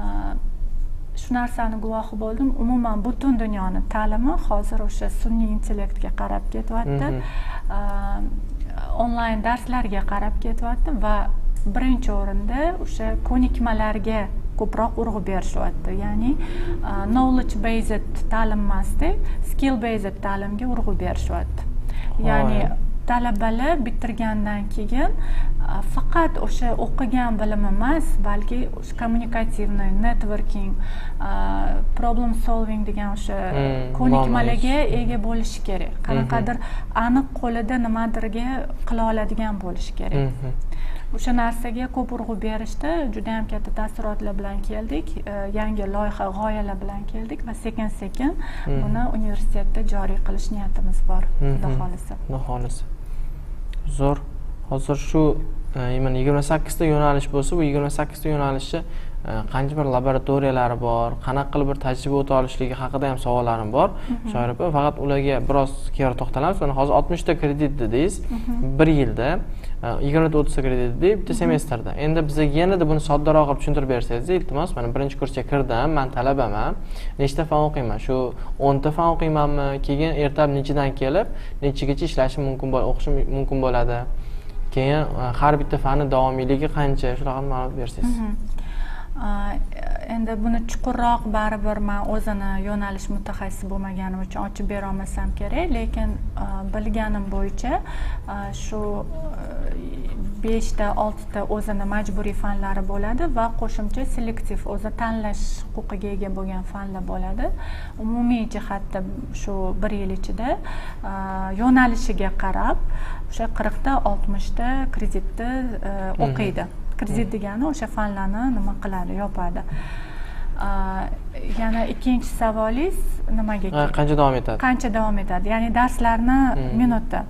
Speaker 2: shu narsani guvohi bo'ldim. Umuman butun dunyoni ta'limi hozir o'sha sun'iy intellektga qarab ketyapti. Onlayn darslarga qarab ketyapti va birinchi o'rinda o'sha ko'nikmalarga ko'proq urg'u berishyapti. Ya'ni knowledge based ta'lim emasda skill based ta'limga urg'u berishyapti. Ya'ni talabalar bitirgandan keyin faqat o'sha o'qigan bilimi emas balki kommunikativniy networking problem solving degan o'sha ko'nikmalarga ega bo'lishi kerak. Qanaqadir aniq qo'lida nimadirga qila oladigan bo'lishi kerak. O'sha narsaga ko'p urg'u berishdi juda yam katta taassurotlar bilan keldik yangi loyiha g'oyalar bilan keldik va sekin sekin buni universitetda joriy qilish niyatimiz bor. Xudo xohlasa.
Speaker 1: Xudo xohlasa. Zo'r hozir shu mana yigirma sakkizta yo'nalish bo'lsa bu yigirma sakkizta yo'nalishni qancha bir laboratoriyalari bor qanaqa qilib bir tajriba o'ta olishligi haqida ham savollarim bor. Mhm. shoir opa faqat ularga biroz keyinroq to'xtalamiz. Mana hozir oltmishta kredit dedingiz. Mhm. bir yilda e, yigirmata o'ttizta kredit dedingiz bitta mhm. semestrda. Endi bizga yanada buni soddaroq qilib tushuntirib bersangiz iltimos mana birinchi kursga kirdim man talabaman. Nechta fan o'qiyman? Shu o'nta fan o'qiymanmi? Keyin ertalab nechidan kelib nechagacha ishlashim mumkin o'qishim mumkin bo'ladi keyin e, har bitta fanni davomiyligi qancha? Shunaqa ma'lumot bersangiz. Mhmm.
Speaker 2: Endi buni chuqurroq baribir man o'zini yo'nalish mutaxassisi bo'lmaganim uchun ochib berolmasam kerak lekin bilganim bo'yicha shu beshta oltita o'zini majburiy fanlari bo'ladi va qo'shimcha selektiv o'zi tanlash huquqiga ega bo'lgan fanlar bo'ladi. Umumiy jihatda shu bir yil ichida yo'nalishiga qarab o'sha qirqta oltmishta kreditni o'qiydi kredit degani o'sha fanlarni nima qiladi yopadi. Yana ikkinchi savolingiz nimaga
Speaker 1: qancha davom etadi?
Speaker 2: Qancha davom etadi? Ya'ni darslarni hmm. minutda.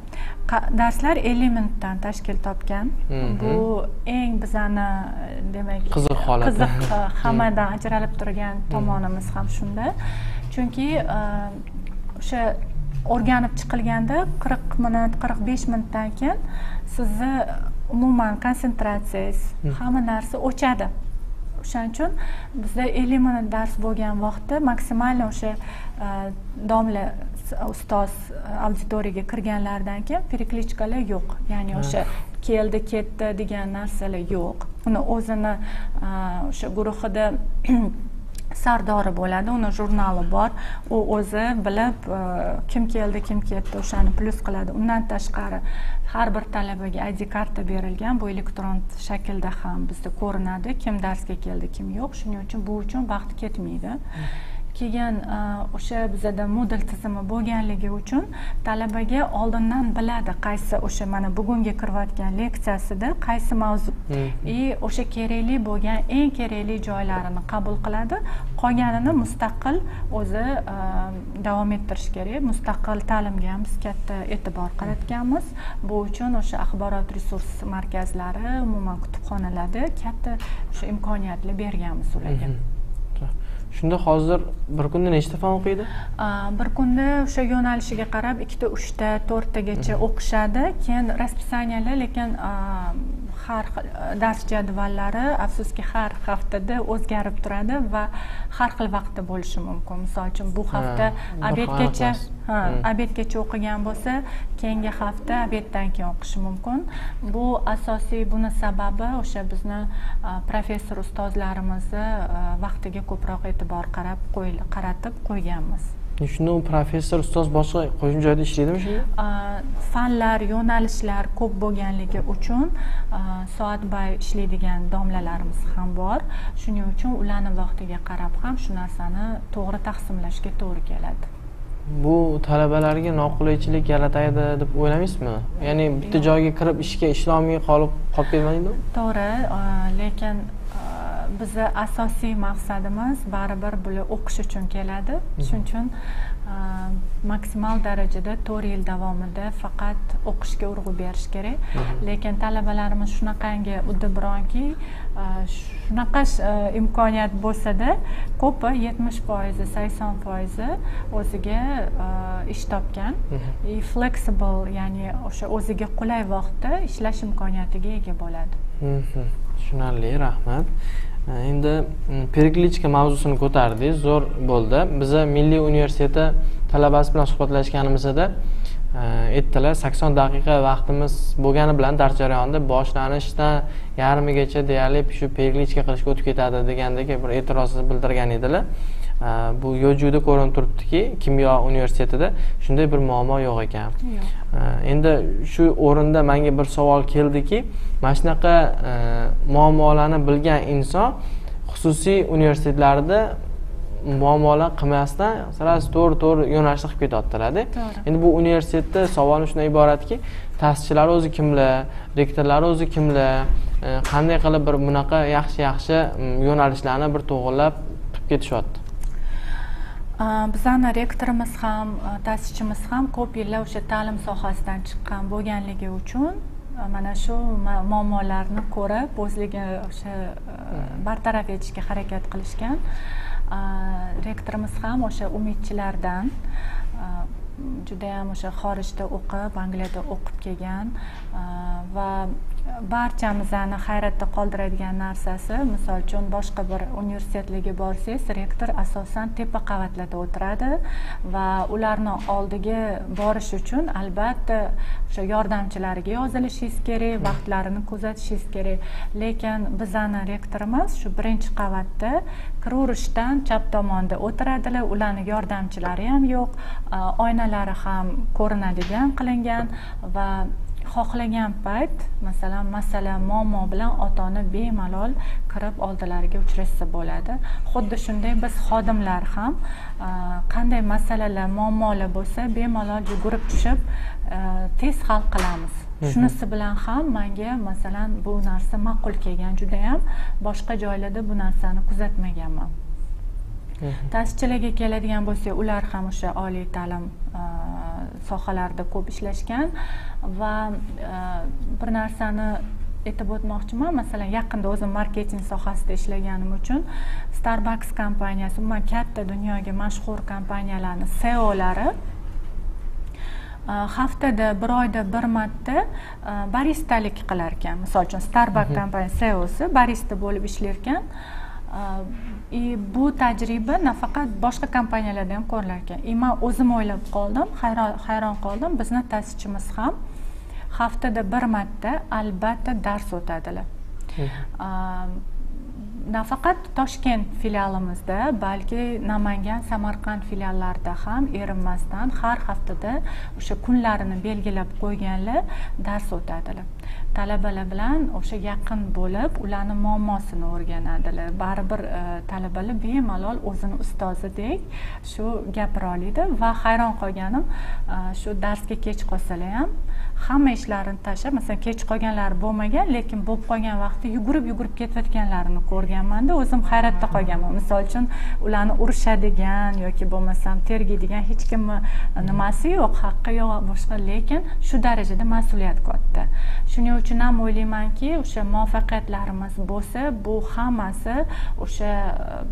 Speaker 2: Darslar ellik minutdan tashkil topgan. Hmm. bu eng bizani demak
Speaker 1: qiziq holat.
Speaker 2: qiziq [LAUGHS] hammadan ajralib turgan tomonimiz ham shunda. Chunki o'sha o'rganib chiqilganda qirq minut qirq besh minutdan keyin sizni umuman konsentratsiyangiz hamma narsa o'chadi. O'shaning uchun bizda ellik minut dars bo'lgan vaqtda maksimalniy o'sha e, domla ustoz auditoriyaga kirganlaridan keyin перекличкаlar yo'q. Ya'ni o'sha keldi ketdi degan narsalar yo'q. Uni o'zini e, o'sha guruhida [CLEARS THROAT] sardori bo'ladi. Uni jurnali bor. U o'zi bilib e, kim keldi kim ketdi o'shani plyus qiladi. Undan tashqari har bir talabaga id karta berilgan bu elektron shaklda ham bizda ko'rinadi. Kim darsga keldi kim yo'q. Shuning uchun bu uchun vaqt ketmaydi. Mm-hmm. Keyin e, o'sha bizada modul tizimi bo'lganligi uchun talabaga oldindan biladi qaysi o'sha mana bugungi kirayotgan leksiyasida qaysi mavzu. И o'sha kerakli bo'lgan eng kerakli joylarini qabul qiladi qolganini mustaqil o'zi e, davom ettirish kerak mustaqil ta'limga ham biz katta e'tibor qaratganmiz. Bu uchun o'sha axborot resurs markazlari umuman kutubxonalarda katta o'sha imkoniyatlar berganmiz ularga
Speaker 1: shunda hozir bir kunda nechta fan o'qiydi?
Speaker 2: Bir kunda o'sha yo'nalishiga qarab ikkita uchta to'rttagacha o'qishadi. Keyin расписаниялар lekin har dars jadvallari afsuski har haftada o'zgarib turadi va har xil vaqtda bo'lishi mumkin. Misol uchun bu hafta obedgacha ha obedgacha o'qigan bo'lsa keyingi hafta obeddan keyin o'qishi mumkin. Bu asosiy buni sababi o'sha bizni professor ustozlarimizni vaqtiga ko'proq e'tibor qarab qaratib qo'yganmiz
Speaker 1: shunda u professor ustoz boshqa qo'shni joyda ishlaydimi shunda?
Speaker 2: Fanlar yo'nalishlar ko'p bo'lganligi uchun soatbay ishlaydigan domlalarimiz ham bor. Shuning uchun ularni vaqtiga qarab ham shu narsani to'g'ri taqsimlashga to'g'ri keladi.
Speaker 1: Bu talabalarga noqulaychilik yaratadi deb o'ylamaysizmi? Ya'ni bitta joyga kirib ishga ishlolmay qolib qolib ketmaydimi
Speaker 2: to'g'ri lekin bizni asosiy maqsadimiz baribir bular o'qish uchun keladi. Shuning uchun maksimal darajada to'rt yil davomida faqat o'qishga urg'u berish kerak. Lekin talabalarimiz shunaqangi uddaburonki shunaqa imkoniyat bo'lsada ko'pi yetmish foizi sakson foizi o'ziga ish topgan. И flexible ya'ni o'sha o'ziga qulay vaqtda ishlash imkoniyatiga ega bo'ladi
Speaker 1: tushunarli rahmat. E, endi перекличка mavzusini ko'tardingiz zo'r bo'ldi. Biza milliy universiteti talabasi bilan suhbatlashganimizda e, aytdilar sakson daqiqa vaqtimiz bo'lgani bilan dars jarayonida boshlanishdan yarmigacha deyarli shu перекличка qilishga o'tib ketadi degandek bir e'tiroz bildirgan edilar. Bu yojuda ko'rinib turibdiki kimyo universitetida shunday bir muammo yo'q ekan. Endi shu o'rinda manga bir savol keldiki mana shunaqa muammolarni bilgan inson xususiy universitetlarda muammolar qilmasdan сразу to'g'ri to'g'ri yo'nalishda qilib ketyaptilarda. Endi bu universitetda savolim shundan iboratki ta'sischilari o'zi kimlar rektorlari o'zi kimlar qanday qilib bir bunaqa yaxshi yaxshi yo'nalishlarni bir to'g'irlab qilib ketishyapti
Speaker 2: bizani rektorimiz ham ta'sischimiz ham ko'p yillar o'sha ta'lim sohasidan chiqqan bo'lganligi uchun mana shu muammolarni ko'rib o'zligi o'sha bartaraf etishga harakat qilishgan rektorimiz ham o'sha umidchilardan judayam o'sha xorijda o'qib angliyada o'qib kelgan va barchamizni hayratda qoldiradigan narsasi misol uchun boshqa bir universitetlarga borsangiz rektor asosan tepa qavatlarda o'tiradi va ularni oldiga borish uchun albatta o'sha yordamchilariga yozilishingiz kerak vaqtlarini kuzatishingiz kerak. Lekin bizani rektorimiz shu birinchi qavatda kiraverishdan chap tomonda o'tiradilar ularni yordamchilari ham yo'q oynalari ham ko'rinadigan qilingan va xohlagan payt masalan masala muammo bilan ota ona bemalol kirib oldilariga uchrashsa bo'ladi. Xuddi shunday biz xodimlar ham qanday masalalar muammolar bo'lsa bemalol yugurib tushib tez hal qilamiz. Shunisi bilan ham manga masalan bu narsa ma'qul kelgan judayam. Boshqa joylarda bu narsani kuzatmaganman ta'sischilarga keladigan bo'lsak ular ham o'sha oliy ta'lim sohalarida ko'p ishlashgan va bir narsani aytib o'tmoqchiman. Masalan yaqinda o'zim marketing sohasida ishlaganim uchun starbucks kompaniyasi umuman katta dunyoga mashhur kompaniyalarni seolari haftada bir oyda bir marta baristalik qilar ekan misol uchun starbucks kompaniyasi seosi barista bo'lib ishlar ekan и bu tajriba nafaqat boshqa kompaniyalarda ham ko'rilar ekan и man o'zim o'ylab qoldim hayron qoldim bizni ta'sischimiz ham haftada bir marta albatta dars o'tadilar. Nafaqat toshkent filialimizda balki namangan samarqand filiallarida ham erinmasdan har haftada o'sha kunlarini belgilab qo'yganlar dars o'tadilar talabalar bilan o'sha yaqin bo'lib ularni muammosini o'rganadilar. Baribir e, talabalar bemalol o'zini ustozidek shu gapira oladi va hayron qolganim e, shu darsga kech qolsalar ham hamma ishlarini tashlab masalan kech qolganlari bo'lmagan lekin bo'lib qolgan vaqtda yugurib yugurib ketayotganlarini ko'rganmanda o'zim hayratda qolganman. Misol uchun ularni urishadigan yoki bo'lmasam tergaydigan hech kimni nimasi yo'q haqqi yo'q boshqa lekin shu darajada mas'uliyat katta shuning uchun ham o'ylaymanki o'sha muvaffaqiyatlarimiz bo'lsa bu hammasi o'sha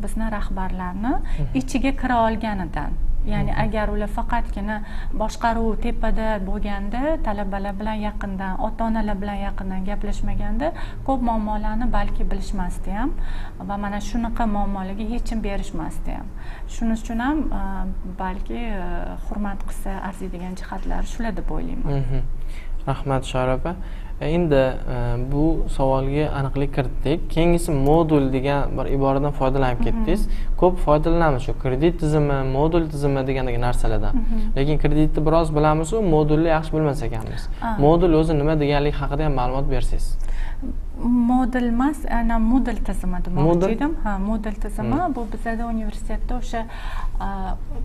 Speaker 2: bizni rahbarlarni ichiga kira olganidan ya'ni agar ular faqatgina boshqaruv tepada bo'lganda talabalar bilan yaqindan ota onalar bilan yaqindan gaplashmaganda ko'p muammolarni balki bilishmasdi ham va mana shunaqa muammolarga yechim berishmasdi ham. Shuning uchun ham e, balki e, hurmat qilsa arziydigan jihatlari shular deb o'ylayman. Mhmm.
Speaker 1: Rahmat shora opa endi e, bu savolga aniqlik kiritdik. Keyingisi modul degan bir iboradan foydalanib ketdingiz. Ko'p foydalanamiz shu kredit tizimi modul tizimi degandagi narsalardan. Lekin kreditni biroz bilamizu modulni yaxshi bilmas ekanmiz. Modul o'zi nima deganligi haqida ham ma'lumot bersangiz
Speaker 2: model emas ana model tizimi demoqchi edim ha model tizimi bu bizada universitetda o'sha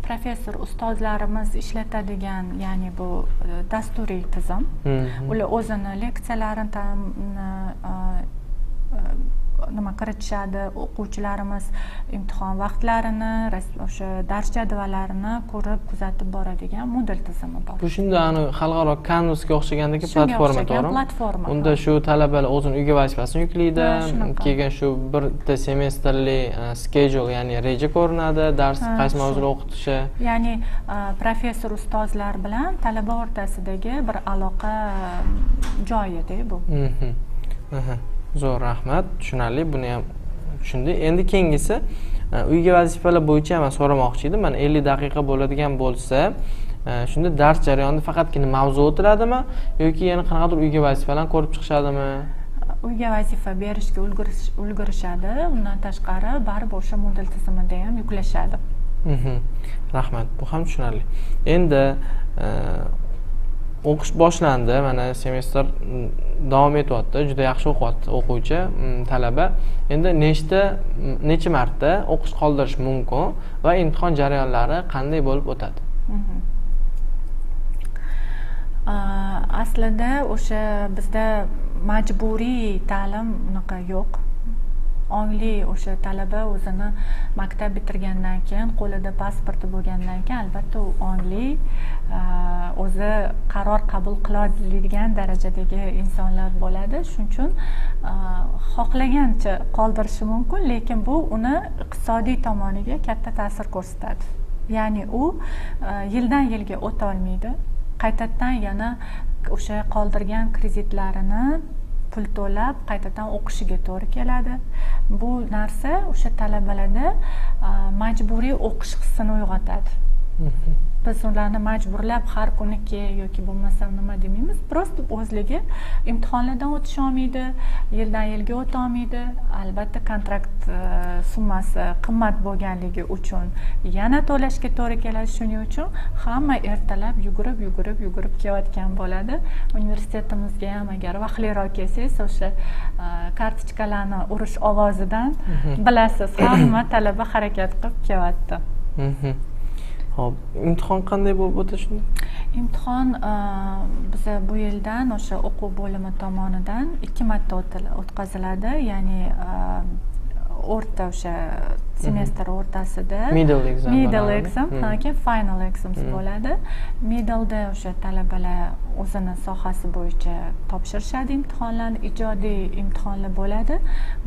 Speaker 2: professor ustozlarimiz ishlatadigan ya'ni bu e, dasturiy tizim ular o'zini leksiyalarini nima kiritishadi o'quvchilarimiz imtihon vaqtlarini o'sha dars jadvallarini ko'rib kuzatib boradigan model tizimi bor.
Speaker 1: Bu shunday xalqaro kanusga o'xshagandagi platforma to'g'rimi?
Speaker 2: platforma.
Speaker 1: Unda shu talabalar o'zini uyga vazifasini yuklaydi keyin shu bitta semestrli e, schedule ya'ni reja ko'rinadi dars qaysi mavzuda o'qitishi.
Speaker 2: Ya'ni e, professor ustozlar bilan talaba o'rtasidagi bir aloqa joyida bu
Speaker 1: zo'r rahmat tushunarli buni ham tushundik endi keyingisi e, uyga vazifalar bo'yicha man so'ramoqchi edim. Mana ellik daqiqa bo'ladigan bo'lsa e, shunda dars jarayonida faqatgina mavzu o'tiladimi yoki yana qanaqadir uyga vazifalarni ko'rib chiqishadimi?
Speaker 2: Uyga vazifa berishga ulgurishadi. Undan tashqari baribir o'sha model tizimida ham yuklashadi.
Speaker 1: Mhm. rahmat. Bu ham tushunarli. Endi e, o'qish boshlandi. Mana semestr davom etyapti. Juda yaxshi o'qiyapti o'quvchi mm, talaba. Endi nechta mm, necha marta o'qish qoldirish mumkin va imtihon jarayonlari qanday bo'lib o'tadi? Mhm.
Speaker 2: Aslida o'sha bizda majburiy ta'lim unaqa yo'q. Ongli o'sha talaba o'zini maktab bitirgandan keyin qo'lida pasporti bo'lgandan keyin albatta u ongli o'zi qaror qabul qiladigan darajadagi insonlar bo'ladi. Shuning uchun xohlagancha qoldirishi mumkin lekin bu uni iqtisodiy tomoniga katta ta'sir ko'rsatadi. Ya'ni u yildan yilga o'tolmaydi qaytadan yana o'sha qoldirgan kreditlarini pul to'lab qaytadan o'qishiga to'g'ri keladi bu narsa o'sha talabalarda majburiy o'qish hissini uyg'otadi. Mhmm. Biz ularni majburlab har kuni kel yoki bo'lmasam nima demaymiz просто o'zligi imtihonlardan o'tisha olmaydi yildan yilga o'tolmaydi albatta kontrakt e, summasi qimmat bo'lganligi uchun yana to'lashga to'g'ri keladi shuning uchun hamma ertalab yugurib yugurib yugurib kelayotgan bo'ladi universitetimizga ham agar vaqtliroq kelsangiz o'sha e, kartochkalarni urish ovozidan mhm. bilasiz hamma talaba harakat qilib kelyapti
Speaker 1: mhm. Ho'p imtihon qanday bo'lib o'tadi shunda?
Speaker 2: Imtihon e, biza bu yildan o'sha o'quv bo'limi tomonidan ikki marta o'tkaziladi. Ya'ni e, o'rta o'sha semestr o'rtasida.
Speaker 1: Middle exam
Speaker 2: middle exam keyin final exams bo'ladi. Middleda o'sha talabalar o'zini sohasi bo'yicha topshirishadi imtihonlarni ijodiy imtihonlar bo'ladi.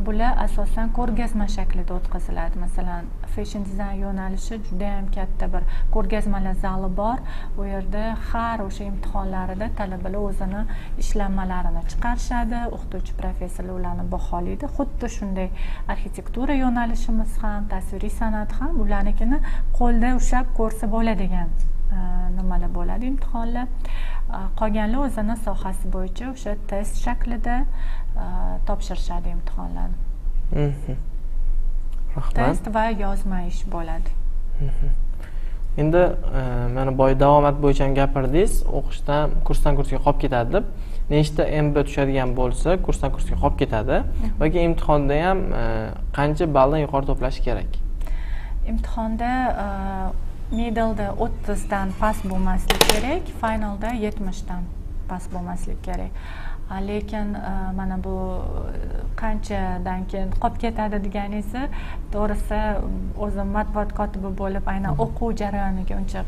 Speaker 2: Bular asosan ko'rgazma shaklida o'tkaziladi. Masalan fashion dizayn yo'nalishi judayam katta bir ko'rgazmalar zali bor. U yerda har o'sha imtihonlarida talabalar o'zini ishlanmalarini chiqarishadi. O'qituvchi professorlar ularni baholaydi. Xuddi shunday arxitektura yo'nalishimiz ham tasviriy san'at ham ularnikini qo'lda ushlab ko'rsa bo'ladigan e, nimalar bo'ladi imtihonlar. E, qolganlar o'zini sohasi bo'yicha o'sha test shaklida e, topshirishadi imtihonlarni.
Speaker 1: Mhm.
Speaker 2: rahmat. Test va yozma ish bo'ladi. Mhm.
Speaker 1: endi mana boya davomat bo'yicha ham gapirdingiz o'qishdan kursdan kursga qolib ketadi deb nechta mb tushadigan bo'lsa kursdan kursga qolib ketadi. Mhm. keyin imtihonda ham qancha balldan yuqori to'plash kerak?
Speaker 2: Imtihonda middleda o'ttizdan past bo'lmaslik kerak finalda yetmishdan past bo'lmaslik kerak. Lekin mana bu qanchadan keyin qolib ketadi deganingizni to'g'risi o'zim matbuot kotibi bo'lib aynan o'quv jarayoniga uncha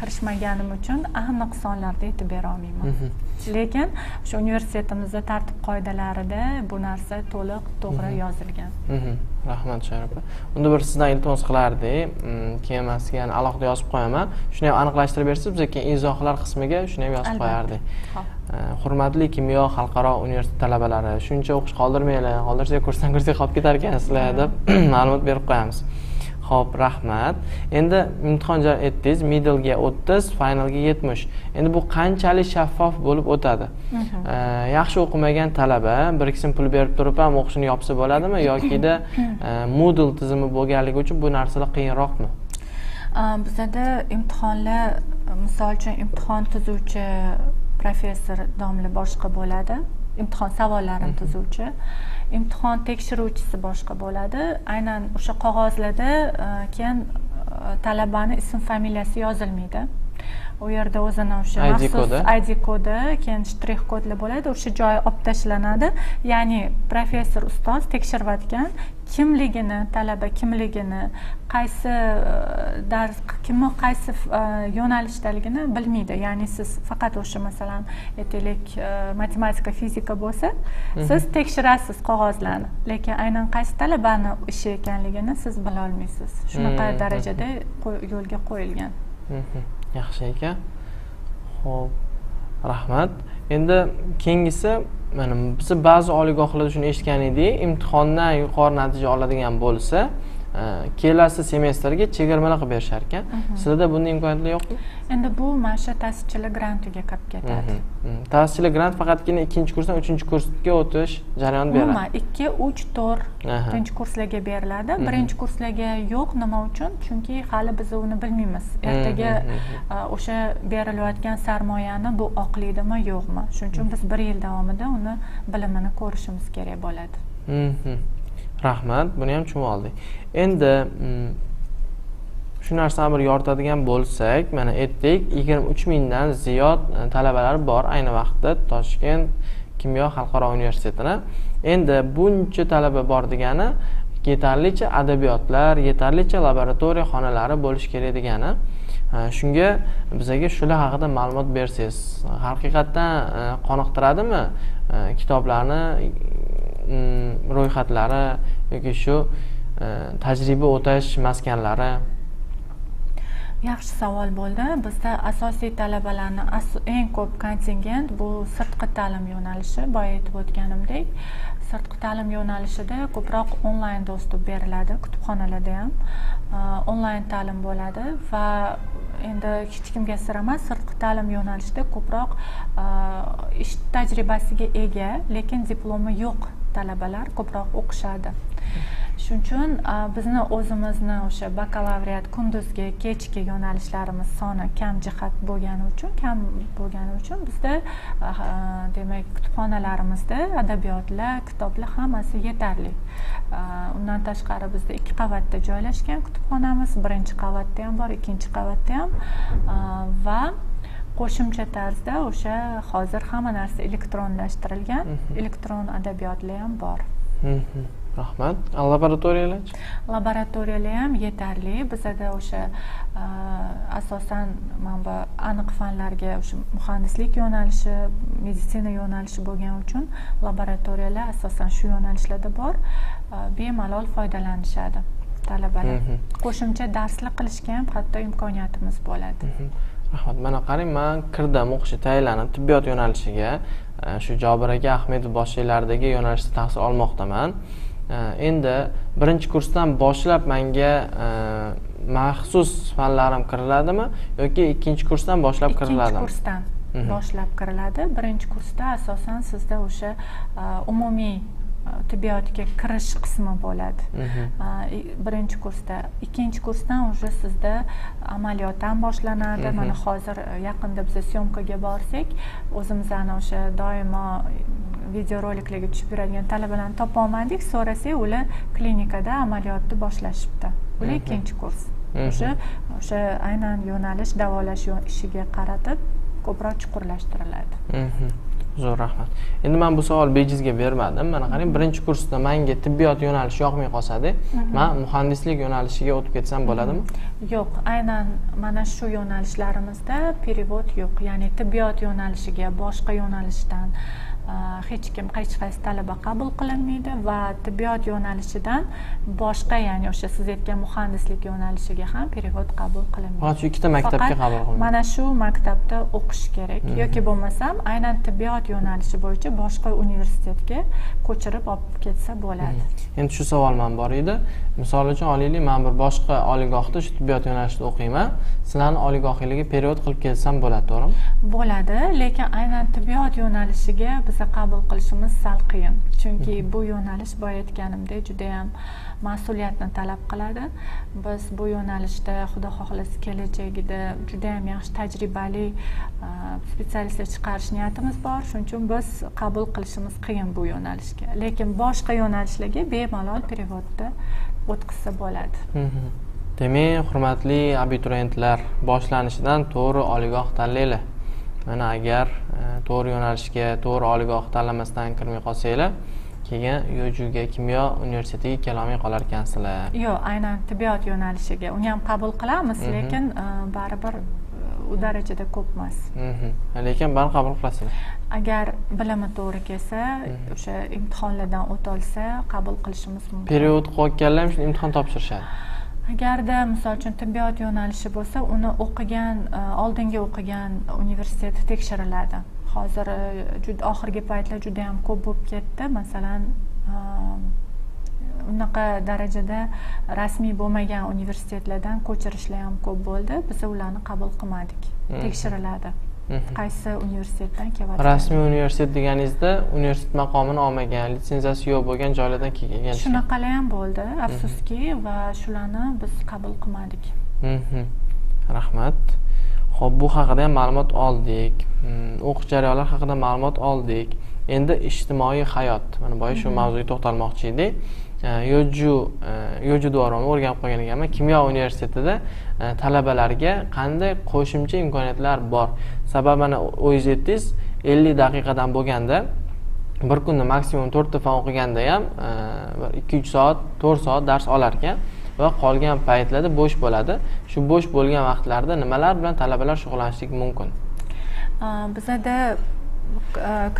Speaker 2: kirishmaganim uchun aniq sonlarda aytib bera olmayman. Lekin o'sha universitetimizda tartib qoidalarida bu narsa to'liq to'g'ri yozilgan.
Speaker 1: Rahmat shoir opa unda bir sizdan iltimos qilardik keyin man sizga alohida yozib qo'yaman. Shuni ham aniqlashtirib bersangiz biz keyin izohlar qismiga shuni ham yozib qo'yardik hurmatli kimyo xalqaro universitet talabalari shuncha o'qish qoldirmanglar qoldirsak kursdan kursga qolib ketar ekansizlar deb [CLEARS THROAT] ma'lumot berib qo'yamiz ho'p rahmat. Endi imtihon etdingiz middlega o'ttiz finalga yetmish. Endi bu qanchalik shaffof bo'lib o'tadi? Yaxshi o'qimagan talaba bir so'm pul berib turib ham o'qishini yopsa bo'ladimi? Yokida [COUGHS] e, moodle tizimi bo'lganligi uchun bu narsalar qiyinroqmi?
Speaker 2: Bizada imtihonlar misol uchun imtihon tuzuvchi professor domla boshqa bo'ladi. Imtihon savollarini tuzuvchi imtihon tekshiruvchisi boshqa bo'ladi. Aynan o'sha qog'ozlarda e, keyin e, talabani ism familiyasi yozilmaydi. U yerda o'zini o'sha maxsus id kodi keyin shtrix kodlar bo'ladi o'sha joyi olib tashlanadi. Ya'ni professor ustoz tekshirayotgan kimligini talaba kimligini qaysi e, dars kimni qaysi e, yo'nalishdaligini bilmaydi. Ya'ni siz faqat o'sha masalan aytaylik e, matematika fizika bo'lsa siz tekshirasiz qog'ozlarni. Lekin aynan qaysi talabani ishi ekanligini siz bilolmaysiz. Shunaqa mhm. darajada yo'lga qo'yilgan.
Speaker 1: Yaxshi ekan ho'p rahmat. Endi keyingisi mana biz ba'zi oliygohlarda shuni eshitgan edik. Imtihondan yuqori natija oladigan bo'lsa kelasi semestrga chegirmalar qilib berishar ekan mhm. sizlarda bunday imkoniyatlar yo'qmi
Speaker 2: endi bu mana shu ta'sischilar grantiga kirib ketadi. Mhm,
Speaker 1: mhm. ta'sischilar grant faqatgina ikkinchi kursdan uchinchi kursga o'tish jarayonida beriladi umuman
Speaker 2: ikki uch to'rtinchi kurslarga beriladi. Birinchi kurslarga yo'q nima uchun? Chunki hali biz uni bilmaymiz. Ertaga o'sha berilayotgan sarmoyani bu oqlaydimi yo'qmi? Shuning uchun biz bir yil davomida uni bilimini ko'rishimiz kerak bo'ladi
Speaker 1: rahmat buni ham tushunib oldik. Endi mm, shu narsani bir yoritadigan bo'lsak mana aytdik yigirma uch mingdan ziyod e, talabalar bor ayni vaqtda toshkent kimyo xalqaro universitetini. Endi buncha talaba bor degani yetarlicha adabiyotlar yetarlicha laboratoriya xonalari bo'lishi kerak degani. E, shunga bizaga shular haqida ma'lumot bersangiz haqiqatdan e, qoniqtiradimi kitoblarni mm, ro'yxatlari yoki shu e, tajriba o'tash maskanlari?
Speaker 2: Yaxshi savol bo'ldi. Bizda asosiy talabalarni eng ko'p kontingent bu sirtqi ta'lim yo'nalishi boya aytib o'tganimdek sirtqi ta'lim yo'nalishida ko'proq onlayn dostуп beriladi kutubxonalarda ham e, onlayn ta'lim bo'ladi va endi hech kimga sir emas sirtqi ta'lim yo'nalishida ko'proq e, ish tajribasiga ega lekin diplomi yo'q talabalar ko'proq o'qishadi. Shuning uchun bizni o'zimizni o'sha bakalavriat kunduzgi kechki yo'nalishlarimiz soni kam jihat bo'lgani uchun kam bo'lgani uchun bizda demak kutubxonalarimizda adabiyotlar kitoblar hammasi yetarli undan tashqari bizda ikki qavatda joylashgan kutubxonamiz birinchi qavatda ham bor ikkinchi qavatda ham va qo'shimcha tarzda o'sha hozir hamma narsa elektronlashtirilgan mhm. elektron adabiyotlar ham bor
Speaker 1: mhm. Rahmat. Laboratoriyalar?
Speaker 2: Laboratoriyalar ham yetarli. Bizada o'sha asosan mana bu aniq fanlarga o'sha muhandislik yo'nalishi meditsina yo'nalishi bo'lgani uchun laboratoriyalar asosan shu yo'nalishlarda bor bemalol foydalanishadi talabalar. Qo'shimcha darslar qilishga ham hatto imkoniyatimiz bo'ladi.
Speaker 1: Rahmat. Mana qarang man kirdim o'qishga tayinlanib tibbiyot yo'nalishiga. Shu jobir aka ahmedov boshliqlaridagi yo'nalishda tahsil olmoqdaman endi birinchi kursdan boshlab manga maxsus fanlarim kiriladimi yoki ikkinchi kursdan boshlab kiriladimi
Speaker 2: ikkinchi kursdan mhm. boshlab kiriladi birinchi kursda asosan sizda o'sha umumiy tibbiyotga kirish qismi bo'ladi birinchi kursda ikkinchi kursdan уже sizda amaliyotdan boshlanadi mana hozir yaqinda biz syomkaga borsak o'zimizni o'sha doimo videoroliklarga tushib yuradigan talabalarni topolmadik so'rasak ular klinikada amaliyotni boshlashibdi ular ikkinchi kurs o'sha o'sha aynan yo'nalish davolash ishiga qaratib ko'proq chuqurlashtiriladi
Speaker 1: zo'r rahmat. Endi man bu savol bejizga bermadim. Mana qarang birinchi kursda manga tibbiyot yo'nalishi yoqmay qolsada man muhandislik yo'nalishiga o'tib ketsam bo'ladimi?
Speaker 2: Yo'q aynan mana shu yo'nalishlarimizda перевод yo'q. Ya'ni tibbiyot yo'nalishiga boshqa yo'nalishdan hech kim hech qaysi talaba qabul qilinmaydi va tibbiyot yo'nalishidan boshqa ya'ni o'sha siz aytgan muhandislik yo'nalishiga ham перевод qabul qilinmaydi.
Speaker 1: Shu ikkita maktabga qabul qilinadi
Speaker 2: mana shu maktabda o'qish kerak. Yoki bo'lmasam aynan tibbiyot yo'nalishi bo'yicha boshqa universitetga ko'chirib olib ketsa bo'ladi.
Speaker 1: Endi shu savol ham bor edi. Misol uchun olaylik man bir boshqa oliygohda shu tibbiyot yo'nalishida o'qiyman. Sizlarni oliygohinglarga перевод qilib kelsam bo'ladi to'g'rimi?
Speaker 2: Bo'ladi lekin aynan tibbiyot yo'nalishiga biz biza qabul qilishimiz sal qiyin. Chunki bu yo'nalish boya aytganimdek judayam mas'uliyatni talab qiladi. Biz bu yo'nalishda xudo xohlasa kelajagida judayam yaxshi tajribali specialistlar chiqarish niyatimiz bor. Shuning uchun biz qabul qilishimiz qiyin bu yo'nalishga. Lekin boshqa yo'nalishlarga bemalol переводda o'tkazsa bo'ladi.
Speaker 1: Demak hurmatli abituriyentlar boshlanishidan to'g'ri oliygoh tanlanglar mana agar e, to'g'ri yo'nalishga to'g'ri oliygoh tanlamasdan kirmay qolsanglar keyin yojuga kimyo universitetiga kelolmay qolar ekansizlar
Speaker 2: yo'q aynan tibbiyot yo'nalishiga uni ham qabul qilamiz mhm. lekin e, baribir e, u darajada ko'p emas
Speaker 1: mhm. lekin baribir qabul qilasizlar
Speaker 2: agar bilimi to'g'ri kelsa mhm. o'sha imtihonlardan o'tolsa qabul qilishimiz mumkin
Speaker 1: period shu imtihon topshirishadi
Speaker 2: agarda misol uchun tibbiyot yo'nalishi bo'lsa uni o'qigan e, oldingi o'qigan universiteti tekshiriladi. Hozir e, juda oxirgi paytlar juda yam ko'p bo'lib ketdi. Masalan e, unaqa darajada rasmiy bo'lmagan universitetlardan ko'chirishlar ham ko'p bo'ldi. Biz ularni qabul qilmadik. Tekshiriladi qaysi universitetdan kelyapti?
Speaker 1: Rasmiy universitet deganingizda universitet maqomini olmagan litsenziyasi yo'q bo'lgan joylardan kelgan
Speaker 2: shunaqalar ham bo'ldi afsuski va shularni biz qabul qilmadik.
Speaker 1: Rahmat. Ho'p bu haqida ham ma'lumot oldik. O'qish jarayonlari haqida ma'lumot oldik. Endi ijtimoiy hayot. Mana boya shu mavzuga to'xtalmoqchi edik. Yoju yoju dvorini o'rganib qolgan ekanman. Kimyo universitetida E, talabalarga qanday qo'shimcha imkoniyatlar bor? Sababi mana o'zingiz aytdingiz ellik daqiqadan bo'lganda bir kunda maksimum to'rtta fan o'qiganda ham e, bir ikki uch soat to'rt soat dars olar ekan va qolgan paytlarda bo'sh bo'ladi. Shu bo'sh bo'lgan vaqtlarda nimalar bilan talabalar shug'ullanishligi mumkin?
Speaker 2: Bizada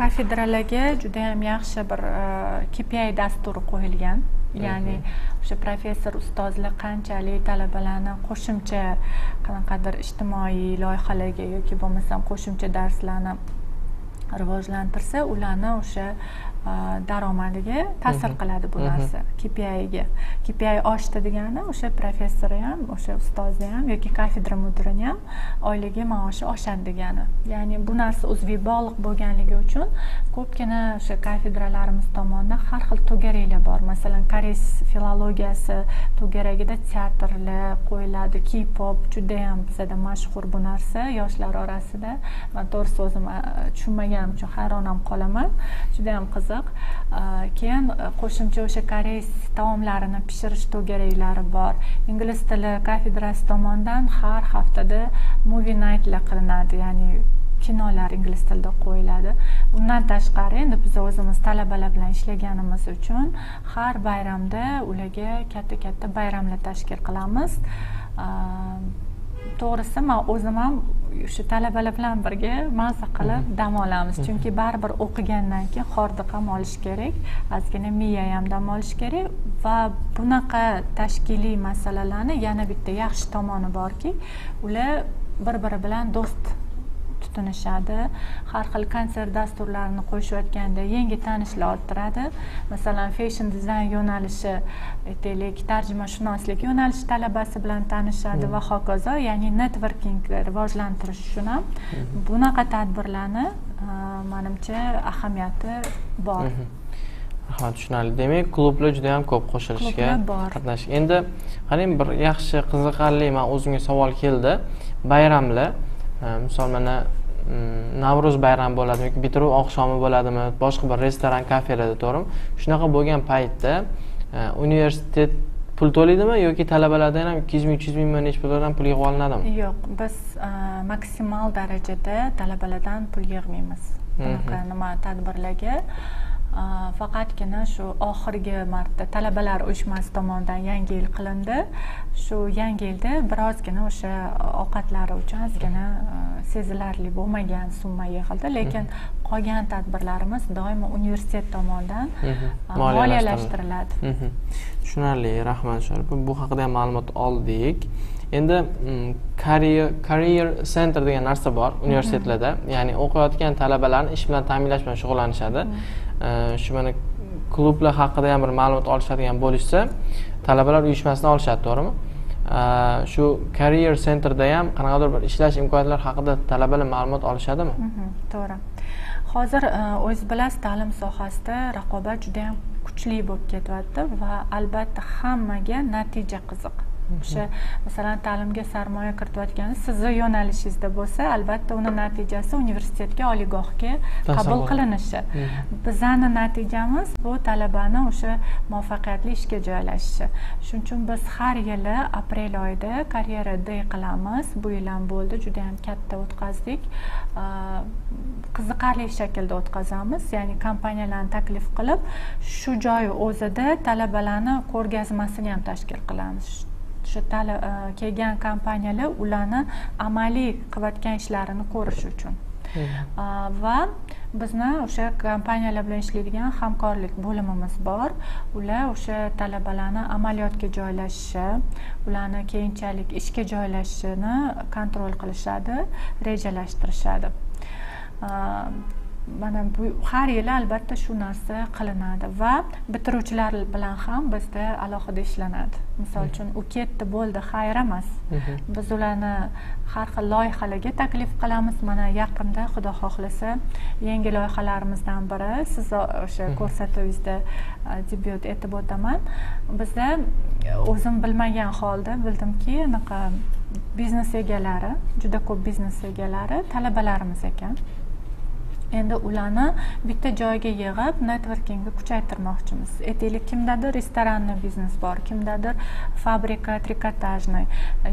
Speaker 2: kafedralarga judayam yaxshi bir kpi dasturi qo'yilgan ya'ni o'sha professor ustozlar qanchalik talabalarni qo'shimcha qanaqadir ijtimoiy loyihalarga yoki bo'lmasam qo'shimcha darslarni rivojlantirsa ularni o'sha daromadiga ta'sir qiladi bu narsa. Kpiga kpi oshdi degani o'sha professori ham o'sha ustozni ham yoki kafedra mudirini ham oyligi maoshi oshadi degani. Ya'ni bu narsa uzviy bog'liq bo'lganligi uchun ko'pgina o'sha kafedralarimiz tomonidan har xil to'garaklar bor. Masalan koreys filologiyasi to'garagida teatrlar qo'yiladi k pop judayam bizada mashhur bu narsa yoshlar orasida. Man to'g'risi o'zim tushunmaganim uchun hayron ham qolaman. Judayam qiziq qiziq keyin qo'shimcha o'sha koreys taomlarini pishirish to'garaklari bor. Ingliz tili kafedrasi tomonidan har haftada movie nightlar qilinadi ya'ni kinolar ingliz tilida qo'yiladi. Undan tashqari endi biz o'zimiz talabalar bilan ishlaganimiz uchun har bayramda ularga katta katta bayramlar tashkil qilamiz. To'g'risi man o'zim ham o'sha talabalar bilan birga maza qilib mhm. dam olamiz mhm. chunki baribir o'qigandan keyin hordiq ham olish kerak ozgina miya ham dam olish kerak va bunaqa tashkiliy masalalarni yana bitta yaxshi tomoni borki ular bir biri bilan do'st tutinishadi. Har xil konsert dasturlarini qo'shayotganda yangi tanishlar orttiradi. Masalan fashion dizayn yo'nalishi aytaylik tarjimashunoslik yo'nalishi talabasi bilan tanishadi va hokazo ya'ni networking rivojlantirish uchun ham bunaqa tadbirlarni manimcha ahamiyati bor.
Speaker 1: Ha tushunarli. Demak klublar juda yam ko'p qo'shilishga qatnashgan endi qarang bir yaxshi qiziqarli man o'zimga savol keldi. Bayramlar misol mana navro'z bayrami bo'ladimi yoki bitiruv oqshomi bo'ladimi? Boshqa bir restoran kafelarda to'g'rimi shunaqa bo'lgan paytda e, universitet pul to'laydimi yoki talabalardan ham ikki yuz ming uch yuz ming nechi pullardan pul yig'ib olinadimi?
Speaker 2: Yo'q biz e, maksimal darajada talabalardan pul yig'maymiz. Bunaqa nima tadbirlarga faqatgina shu oxirgi marta talabalar uyushmasi tomonidan yangi yil qilindi shu yangi yilda birozgina o'sha ovqatlari uchun ozgina sezilarli bo'lmagan summa yig'ildi. Lekin qolgan tadbirlarimiz doimo universitet tomonidan moliyalashtiriladi.
Speaker 1: Tushunarli rahmat bu haqida ham ma'lumot oldik. Endi career career center degan narsa bor universitetlarda. Ya'ni o'qiyotgan talabalarni ish bilan ta'minlash bilan shug'ullanishadi shu mana klublar haqida ham bir ma'lumot olishadigan bo'lishsa talabalar uyushmasidan olishadi to'g'rimi? Shu career centerda ham qanaqadir bir ishlash imkoniyatlari haqida talabalar ma'lumot olishadimi?
Speaker 2: Mhm, to'g'ri. Hozir e, o'zingiz bilasiz ta'lim sohasida raqobat juda yam kuchli bo'lib ketyapti va albatta hammaga natija qiziq. O'sha masalan ta'limga sarmoya kiritayotganda sizni yo'nalishingizda bo'lsa albatta uni natijasi universitetga oliygohga qabul qilinishi. Bizani natijamiz bu talabani o'sha muvaffaqiyatli ishga joylashishi. Shuning uchun biz har yili aprel oyida karyera day qilamiz. Bu yil ham bo'ldi juda yam katta o'tkazdik. Qiziqarli shaklda o'tkazamiz. Ya'ni kompaniyalarni taklif qilib shu joy o'zida talabalarni ko'rgazmasini ham tashkil qilamiz o'sha e, kelgan kompaniyalar ularni amaliy qilayotgan ishlarini ko'rish uchun. Va bizni o'sha kompaniyalar bilan ishlaydigan hamkorlik bo'limimiz bor. Ular o'sha talabalarni amaliyotga joylashishi ularni keyinchalik ishga joylashishini kontrol qilishadi rejalashtirishadi mana bu har yili albatta shu narsa qilinadi va bitiruvchilar bilan ham bizda alohida ishlanadi. Misol uchun u ketdi bo'ldi xayr emas. Biz ularni har xil loyihalarga taklif qilamiz. Mana yaqinda xudo xohlasa yangi loyihalarimizdan biri siz o'sha ko'rsatuvingizda debyut etib o'taman bizda o'zim bilmagan holda bildimki anaqa biznes egalari juda ko'p biznes egalari talabalarimiz ekan endi ularni bitta joyga yig'ib networkingni kuchaytirmoqchimiz. Aytaylik kimdadir restoranni biznes bor kimdadir fabrika trikotajniy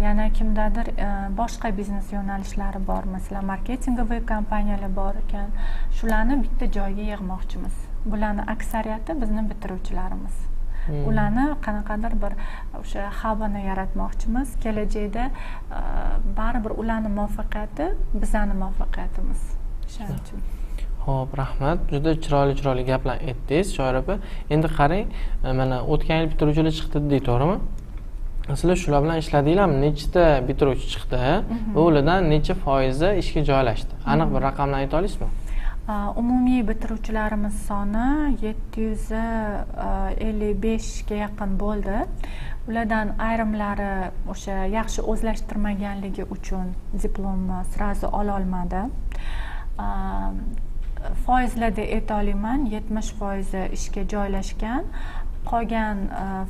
Speaker 2: yana kimdadir e, boshqa biznes yo'nalishlari bor. Masalan marketingovoy kompaniyalar bor ekan. Shularni bitta joyga yig'moqchimiz. Bularni aksariyati bizni bitiruvchilarimiz.
Speaker 1: Hmm.
Speaker 2: ularni qanaqadir bir o'sha habini yaratmoqchimiz. Kelajakda e, baribir ularni muvaffaqiyati bizani muvaffaqiyatimiz. O'shaning uchun
Speaker 1: ho'p rahmat. Juda chiroyli chiroyli gaplar aytdingiz shoir opa. Endi qarang e, mana o'tgan yil bitiruvchilar chiqdi dedik to'g'rimi sizlar shular bilan ishladinglarmi nechta bitiruvchi chiqdi
Speaker 2: Mhm.
Speaker 1: va ulardan necha foizi ishga joylashdi? Aniq bir raqamlarni ayta olasizmi
Speaker 2: umumiy bitiruvchilarimiz soni yetti yuz ellik beshga yaqin bo'ldi. Ulardan ayrimlari o'sha yaxshi o'zlashtirmaganligi uchun diplomni sразу ololmadi foizlarda ayta olaman yetmish foizi ishga joylashgan qolgan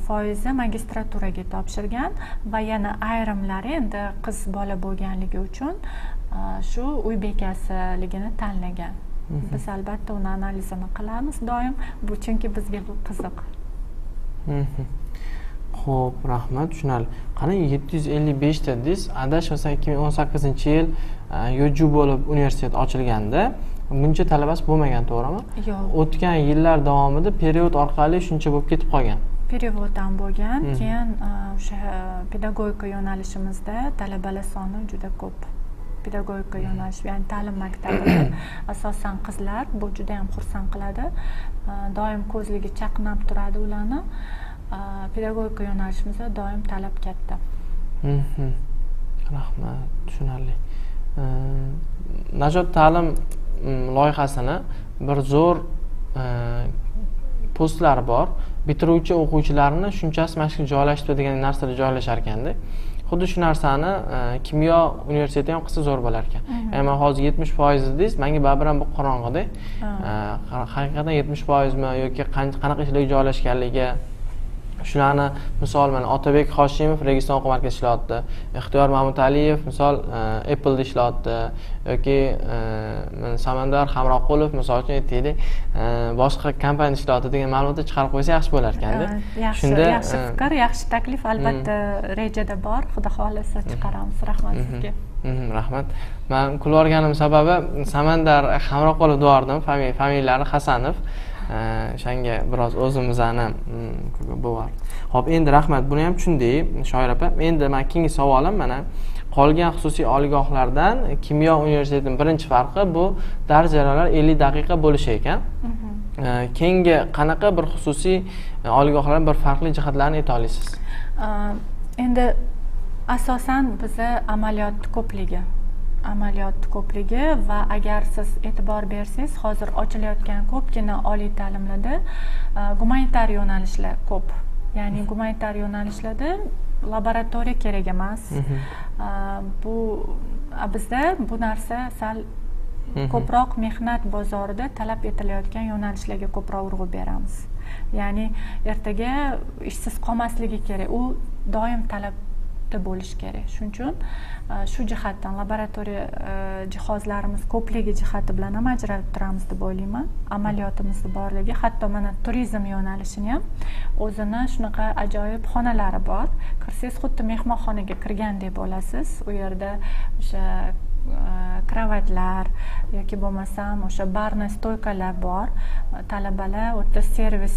Speaker 2: foizi magistraturaga topshirgan va yana ayrimlari endi qiz bola bo'lganligi uchun shu uy bekasiligini tanlagan
Speaker 1: Mhm.
Speaker 2: biz albatta uni analizini qilamiz doim bu chunki bizga bu qiziq
Speaker 1: Mhm. ho'p rahmat tushunarli qarang yetti yuz ellik beshta dedingiz adashmasam ikki ming o'n sakkizinchi yil e, yoju bo'lib universitet ochilganda buncha talabasi bo'lmagan to'g'rimi?
Speaker 2: Yo'q.
Speaker 1: O'tgan yillar davomida period orqali shuncha bo'lib ketib qolgan.
Speaker 2: Перевод ham bo'lgan keyin e, o'sha pedagogika yo'nalishimizda talabalar soni juda ko'p. Pedagogika yo'nalishi ya'ni ta'lim maktabida [COUGHS] asosan qizlar bu juda yam xursand qiladi. E, doim ko'zligi chaqnab turadi ularni. E, pedagogika yo'nalishimizda doim talab katta.
Speaker 1: Rahmat tushunarli. E, najot ta'lim loyihasini bir zo'r e, postlari bor. Bitiruvchi o'quvchilarni shunchasi mana shu joylashtirib degan narsalar joylashar ekanda xuddi shu narsani e, kimyo universiteti ham qilsa zo'r bo'lar ekan ya'ni man hozir yetmish foiz dedingiz manga baribir ham bu qorong'ida. E, haqiqatdan yetmish foizmi yoki qan- qanaqa ishlarga joylashganligi shularni misol mana otabek hoshimov registon o'quv markazida ishlayapti. Ixtiyor mahmudaliyev misol e, appleda ishlayapti. Yoki e, samandar hamroqulov misol uchun aytaylik e, boshqa kompaniyada ishlayapti degan ma'lumotni chiqarib qo'ysa yaxshi bo'lar ekanda.
Speaker 2: Yaxshi
Speaker 1: Shunda,
Speaker 2: yaxshi fikr yaxshi taklif albatta rejada bor. Xudo xohlasa chiqaramiz. Rahmat sizga.
Speaker 1: Rahmat. Man kulib yuborganim sababi samandar hamroqulov deyordim fami- familiyalari hasanov o'shanga biroz o'zimizni mm, bor ho'p endi rahmat. Buni ham tushundik shoir opa. Endi man keyingi savolim mana qolgan xususiy oliygohlardan kimyo universitetining birinchi farqi bu dars jarayonlari ellik daqiqa bo'lishi ekan.
Speaker 2: Mhm.
Speaker 1: Keyingi qanaqa bir xususiy e, oliygohlardan bir farqli jihatlarini ayta olasiz?
Speaker 2: Endi asosan biza amaliyot ko'pligi amaliyot ko'pligi va agar siz e'tibor bersangiz hozir ochilayotgan ko'pgina oliy ta'limlarda e, gumanitar yo'nalishlar ko'p. Ya'ni gumanitar yo'nalishlarda laboratoriya kerak emas. E, bu bizda bu narsa sal ko'proq mehnat bozorida talab etilayotgan yo'nalishlarga ko'proq urg'u beramiz. Ya'ni ertaga ishsiz qolmasligi kerak. U doim talabda bo'lishi kerak. Shuning uchun Э, shu jihatdan laboratoriya э, jihozlarimiz ko'pligi jihati bilan ham ajralib turamiz deb o'ylayman. Amaliyotimizni borligi hatto mana turizm yo'nalishini ham o'zini shunaqa ajoyib xonalari bor. Kirsangiz xuddi mehmonxonaga kirgandek bo'lasiz u yerda o'sha kravatlar yoki bo'lmasam o'sha barna stoykalar bor talabalar u yerda servis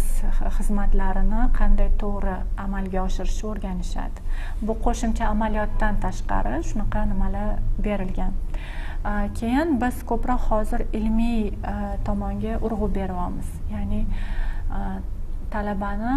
Speaker 2: xizmatlarini qanday to'g'ri amalga oshirishni o'rganishadi bu qo'shimcha amaliyotdan tashqari shunaqa nimalar berilgan keyin biz ko'proq hozir ilmiy tomonga urg'u beryapmiz ya'ni talabani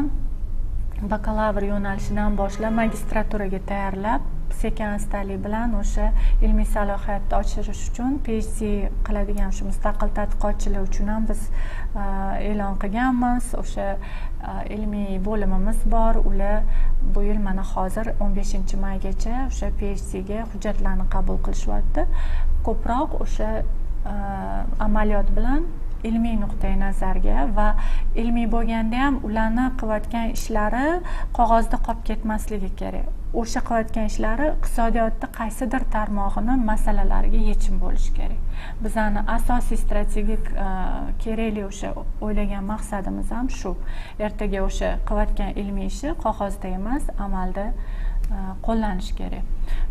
Speaker 2: bakalavr yo'nalishidan boshlab magistraturaga tayyorlab sekin astalik bilan o'sha ilmiy salohiyatni oshirish uchun phd qiladigan shu mustaqil tadqiqotchilar uchun ham biz e, e'lon qilganmiz. O'sha e, ilmiy bo'limimiz bor. Ular bu yil mana hozir o'n beshinchi maygacha o'sha phd ga hujjatlarni qabul qilishyapti. Ko'proq o'sha e, amaliyot bilan ilmiy nuqtai nazarga va ilmiy bo'lganda ham ularni qilayotgan ishlari qog'ozda qolib ketmasligi kerak. O'sha qilayotgan ishlari iqtisodiyotni qaysidir tarmog'ini masalalariga yechim bo'lishi kerak. Bizani asosiy strategik e, kerakli o'sha o'ylagan maqsadimiz ham shu. Ertaga o'sha qilayotgan ilmiy ishi qog'ozda emas amalda E, qo'llanish kerak.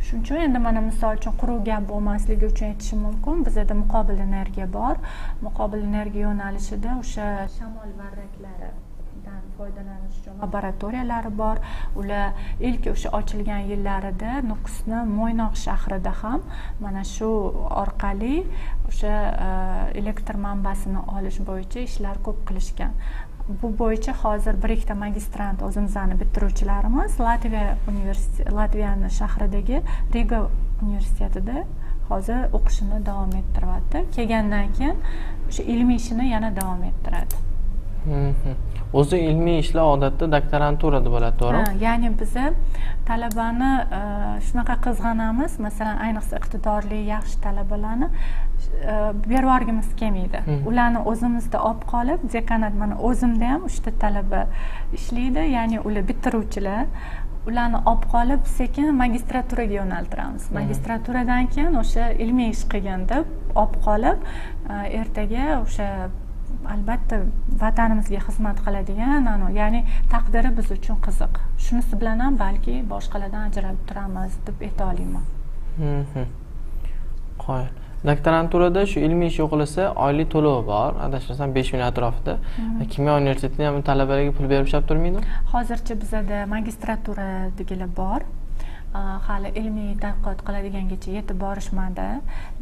Speaker 2: Shuning uchun endi mana misol uchun quruq gap bo'lmasligi uchun aytishim mumkin. Bizada muqobil energiya bor. Muqobil energiya yo'nalishida o'sha shamol varraklari foydalanish uchun laboratoriyalari bor. Ular ilk o'sha ochilgan yillarida nukusni mo'ynoq shahrida ham mana shu orqali o'sha e, elektr manbasini olish bo'yicha ishlar ko'p qilishgan. Bu bo'yicha hozir bir ikkita magistrant o'zimizni bitiruvchilarimiz latviya universiteti latviyani shahridagi riga universitetida hozir o'qishini davom ettiryapti. Kelgandan keyin o'sha ilmiy ishini yana davom ettiradi.
Speaker 1: O'zi ilmiy ishlar odatda doktoranturada bo'ladi to'g'rimi?
Speaker 2: Ya'ni biza talabani e, shunaqa qizg'anamiz. Masalan ayniqsa iqtidorli yaxshi talabalarni e, berib yuborgimiz kelmaydi. Ularni o'zimizda olib qolib dekanat mana o'zimda ham uchta talaba ishlaydi. Ya'ni ular bitiruvchilar. Ularni olib qolib sekin magistraturaga yo'naltiramiz. Magistraturadan keyin o'sha ilmiy ish qilgin deb olib qolib e, ertaga o'sha albatta vatanimizga xizmat qiladigan ya'ni taqdiri biz uchun qiziq. Shunisi bilan ham balki boshqalardan ajralib turamiz deb ayta olaman
Speaker 1: qoyil doktoranturada shu ilmiy ish o'qilsa oylik to'lovi bor. Adashmasam besh ming atrofida. Kimyo universitetida ham talabalarga pul berib ishlab turmaydi
Speaker 2: hozircha bizada magistraturadagilar bor hali ilmiy tadqiqot qiladigangacha yetib borishmadi.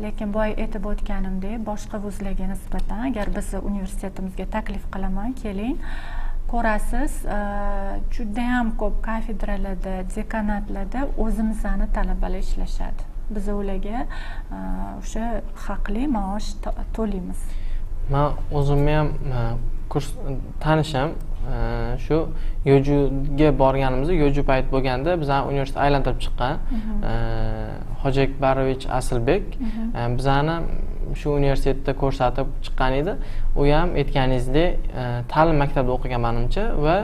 Speaker 2: Lekin boya aytib o'tganimdek boshqa vuzlarga nisbatan agar bizni universitetimizga taklif qilaman keling. Ko'rasiz judayam ko'p kafedralarda dekanatlarda o'zimizni talabalar ishlashadi. Biz ularga o'sha haqli maosh to'laymiz.
Speaker 1: Man o'zimni ham kurs tanishim shu yojuga borganimizda yoju payt bo'lganda bizani universitet aylantirib chiqqan hoji akbarovich aslbek bizani shu universitetda ko'rsatib chiqqan edi. U ham aytganingizdek ta'lim maktabida o'qigan manimcha va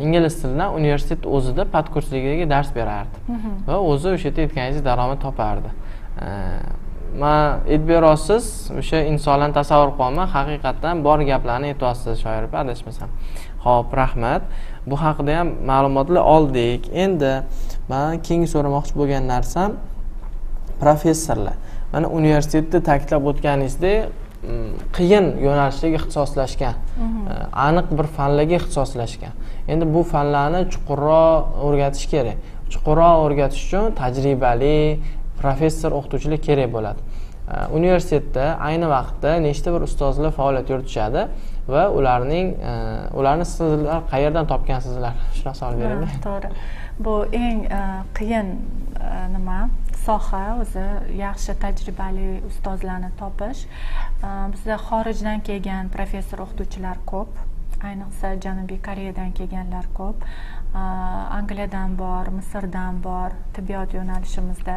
Speaker 1: ingliz tilidan universitet o'zida podkursligida dars berardi. Va o'zi o'sha yerda aytganingizdek daromad topardi man aytib berasiz o'sha insonlarni tasavvur qilyapman haqiqatdan bor gaplarni aytyapsiz shoir opa adashmasam. Ho'p rahmat. Bu haqida ham ma'lumotlar oldik. Endi man keyingi so'ramoqchi bo'lgan narsam professorlar. Mana universitetda ta'kidlab o'tganingizdek mm, qiyin yo'nalishlarga ixtisoslashgan mhm. aniq bir fanlarga ixtisoslashgan. Endi bu fanlarni chuqurroq o'rgatish kerak. Chuqurroq o'rgatish uchun tajribali professor o'qituvchilar kerak bo'ladi. Universitetda ayni vaqtda nechta bir ustozlar faoliyat yuritishadi va ularning ularni sizlar qayerdan topgansizlar? Shunaqa savol beraymi
Speaker 2: to'g'ri. Bu eng qiyin nima? Soha o'zi yaxshi tajribali ustozlarni topish. Bizda xorijdan kelgan professor o'qituvchilar ko'p. Ayniqsa janubiy koreyadan kelganlar ko'p. Angliyadan bor misrdan bor tibbiyot yo'nalishimizda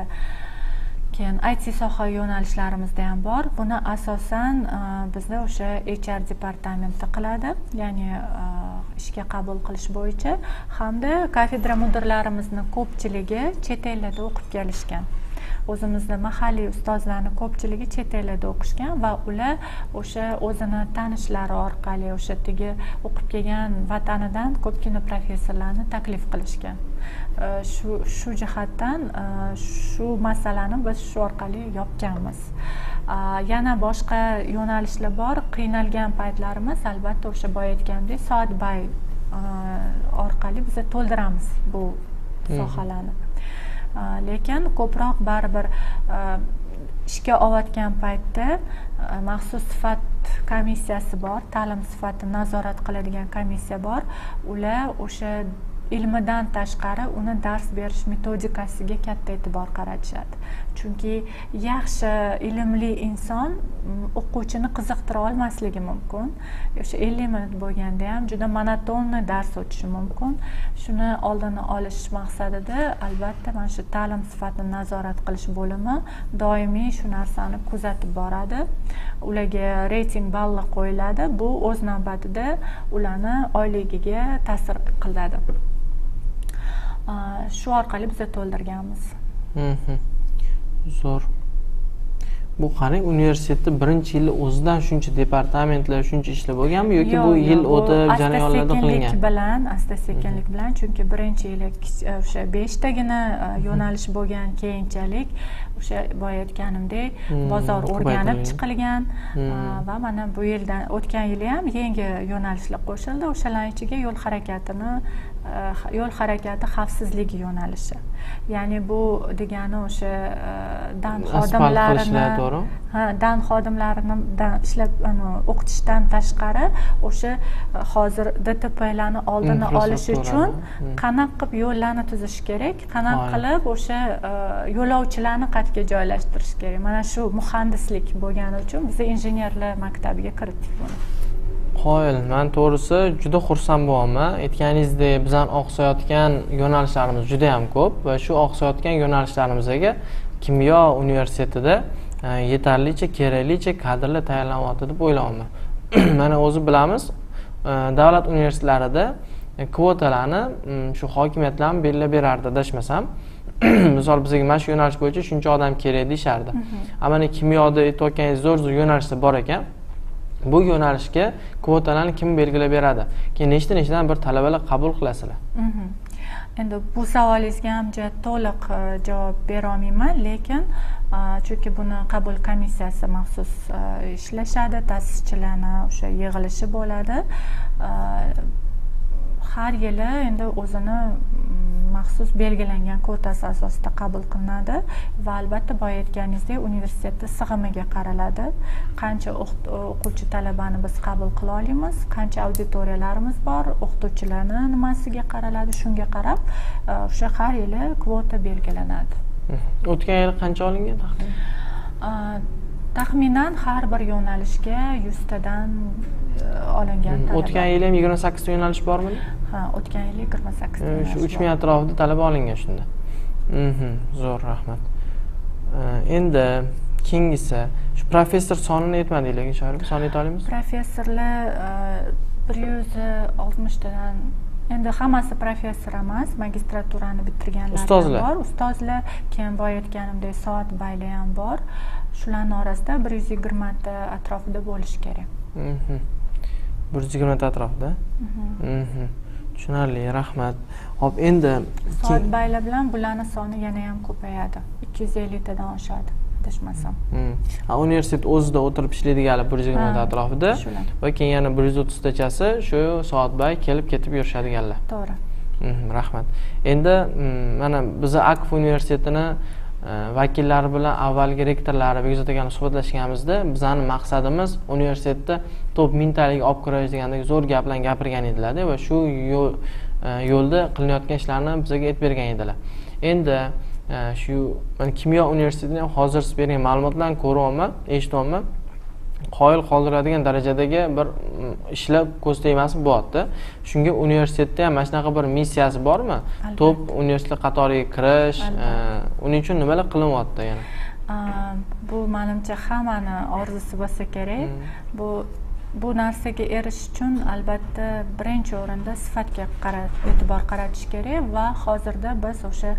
Speaker 2: keyin it soha yo'nalishlarimizda ham bor. Buni asosan e, bizda o'sha hr departamenti qiladi. Ya'ni e, ishga qabul qilish bo'yicha hamda kafedra mudirlarimizni ko'pchiligi chet ellarda o'qib kelishgan. O'zimizni mahalliy ustozlarni ko'pchiligi chet ellarda o'qishgan va ular o'sha o'zini tanishlari orqali o'sha yerdagi o'qib kelgan vatanidan ko'pgina professorlarni taklif qilishgan. Shu shu jihatdan shu masalani biz shu orqali yopganmiz. Yana boshqa yo'nalishlar bor. Qiynalgan paytlarimiz albatta o'sha boya aytgandek soatbay orqali biza to'ldiramiz bu sohalarni lekin ko'proq baribir ishga olayotgan paytda maxsus sifat komissiyasi bor ta'lim sifatini nazorat qiladigan komissiya bor. Ular o'sha ilmidan tashqari uni dars berish metodikasiga katta e'tibor qaratishadi. Chunki yaxshi ilmli inson mm, o'quvchini qiziqtira olmasligi mumkin. O'sha ellik minut bo'lganda ham juda monotonni dars o'tishi mumkin. Shuni oldini olish maqsadida albatta mana shu ta'lim sifatini nazorat qilish bo'limi doimiy shu narsani kuzatib boradi. Ularga reyting balli qo'yiladi. Bu o'z navbatida ularni oyligiga ta'sir qiladi. Shu orqali biza to'ldirganmiz.
Speaker 1: Mhm. Zo'r. Bu qarang universitetni birinchi yili o'zidan shuncha departamentlar shuncha ishlar bo'lganmi yoki bu yil o'tib jarayonlarda qilingan?
Speaker 2: bilan asta sekinlik bilan chunki birinchi yili e, o'sha beshtagina e, yo'nalish bo'lgan keyinchalik o'sha boya aytganimdek bozor o'rganib chiqilgan e, va mana bu yildan o'tgan yili ham yangi yo'nalishlar qo'shildi. O'shalarni ichiga yo'l harakatini yo'l harakati xavfsizligi yo'nalishi. Ya'ni bu degani o'sha e, dan xodimlarini ha dan xodimlarini ishlab o'qitishdan tashqari o'sha e, hozir dtplarni oldini olish uchun
Speaker 1: hmm.
Speaker 2: qanaqa qilib yo'llarni tuzish kerak qanaqa qilib o'sha e, yo'lovchilarni qayerga joylashtirish kerak? Mana shu muhandislik bo'lgani uchun biz injenerlar maktabiga kiritdik buni
Speaker 1: qoyil man to'g'risi juda xursand bo'lyapman aytganingizdek bizani oqsayotgan yo'nalishlarimiz juda yam ko'p va shu oqsayotgan yo'nalishlarimizga kimyo universitetida e, yetarlicha keraklicha kadrlar tayyorlanyapti deb o'ylayapman [CLEARS THROAT] mana o'zi bilamiz e, davlat universitetlarida e, kvotalarni shu hokimiyatlarni belgilab berardi adashmasam. [CLEARS THROAT] Misol bizga mana shu yo'nalish bo'yicha shuncha odam kerak deyishardi. A mana kimyoda aytayotganingiz zo'r zo'r yo'nalishlar bor ekan bu yo'nalishga kvotalarni kim belgilab beradi? Keyin nechta nechtadan bir talabalar qabul qilasizlar?
Speaker 2: Mhm. Endi bu savolingizga ham juda to'liq e, javob berolmayman lekin e, chunki buni qabul komissiyasi maxsus e, ishlashadi ta'sischilarni o'sha yig'ilishi bo'ladi. Har yili endi o'zini mm, maxsus belgilangan kvotasi asosida qabul qilinadi va albatta boya aytganingizdek universitetni sig'imiga qaraladi. Qancha o'quvchi talabani biz qabul qila olamiz qancha auditoriyalarimiz bor o'qituvchilarni nimasiga qaraladi shunga qarab e, o'sha har yili kvota belgilanadi.
Speaker 1: O'tgan yil qancha olingan taxminan
Speaker 2: taxminan har bir yo'nalishga yuztadan e, olingan
Speaker 1: o'tgan yil ham yigirma sakkizta yo'nalish bormi?
Speaker 2: Ha o'tgan yil yigirma sakkiz
Speaker 1: E, shu uch ming atrofida talaba olingan shunda. Mhm. zo'r rahmat. Endi keyingisi shu professor sonini aytmadinglar lekin shoir son ayta olamizmi
Speaker 2: professorlar e, bir yuz oltmishtadan endi hammasi professor emas magistraturani bitirganlar
Speaker 1: Ustozlar?
Speaker 2: bor. Ustozlar keyin boya aytganimdek soatbaylar ham bor shularni orasida bir yuz yigirmata atrofida bo'lishi kerak.
Speaker 1: Mhm. bir yuz yigirmata atrofida? Mhm. tushunarli rahmat. Hop endi key-
Speaker 2: soatbaylar bilan bularni soni yana ham ko'payadi. Ikki yuz elliktadan oshadi adashmasam.
Speaker 1: Universitet o'zida o'tirib ishlaydiganlar bir yuz yigirmata atrofida va keyin yana bir yuz o'ttiztachasi shu soatbay kelib ketib yurishadiganlar.
Speaker 2: To'g'ri.
Speaker 1: Mhm, rahmat. Endi mm, mana biza akf universitetini vakillari bilan avvalgi rektorlari bekzod aka suhbatlashganimizda bizani maqsadimiz universitetda top mingtalik olib kirash degandek zo'r gaplarni gapirgan edilarda va shu yo'l e, yo'lda qilinayotgan ishlarni bizga aytib bergan edilar. Endi e, shu mana kimyo universitetini hozir siz bergan ma'lumotlarni ko'ryapman eshityapman qoyil qoldiradigan darajadagi bir mm, ishlar ko'z tegmasin bo'lyapti shunga universitetda ham mana shunaqa bir missiyasi bormi? Top universitet qatoriga kirish e, uning uchun nimalar qilinyapti yana?
Speaker 2: Bu manimcha hammani orzusi bo'lsa kerak.
Speaker 1: Mm.
Speaker 2: bu bu narsaga erishish uchun albatta birinchi o'rinda sifatga e'tibor qaratish kerak va hozirda biz o'sha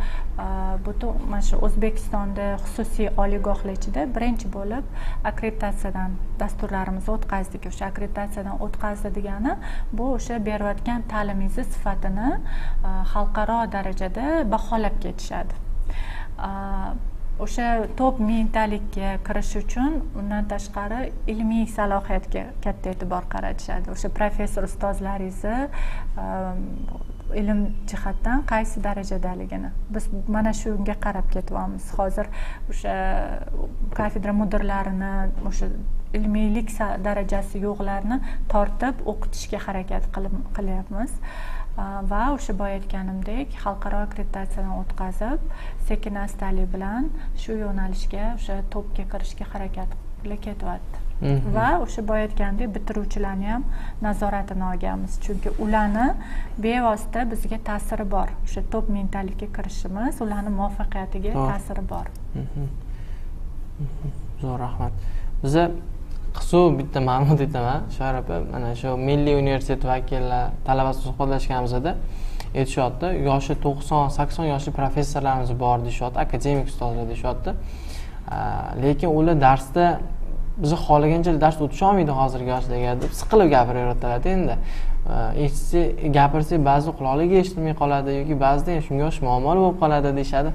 Speaker 2: butun mana shu o'zbekistonda xususiy oliygohlar ichida birinchi bo'lib akkreditatsiyadan dasturlarimizni o'tkazdik. O'sha akkreditatsiyadan o'tkazdi degani bu o'sha berayotgan ta'limingizni sifatini xalqaro darajada baholab ketishadi. O'sha top mentalikka kirish uchun undan tashqari ilmiy salohiyatga katta e'tibor qaratishadi. O'sha professor ustozlaringizni ehm, ilm jihatdan qaysi darajadaligini. Biz mana shunga qarab ketyapmiz. Hozir o'sha kafedra mudirlarini o'sha ilmiylik darajasi yo'qlarni tortib o'qitishga harakat qilyapmiz. qil va o'sha boya aytganimdek xalqaro akkreditatsiyadan o'tkazib sekin astalik bilan shu yo'nalishga o'sha topga kirishga harakat qilib ketyapti. Va o'sha boya aytgandek bitiruvchilarni ham nazoratini olganmiz. Chunki ularni bevosita bizga ta'siri bor. O'sha top mingtalikka kirishimiz ularni muvaffaqiyatiga ta'siri bor.
Speaker 1: Zo'r rahmat biza qisquv bitta ma'lumot aytaman shoir opa mana shu milliy universitet vakili talabasi suhbatlashganimizda aytishyapti yoshi to'qson sakson yoshli professorlarimiz bor deyishyapti akademik ustozlar deyishyapti. Lekin ular darsda bizni xohlagancha dars o'tisholmaydi hozirgi yoshlarga deb siqilib gapiraveradilarda endi. Eshitsa gapirsak ba'zi quloqlarga eshitilmay qoladi yoki ba'zida shunga o'xshash muammolar bo'lib qoladi deyishadi.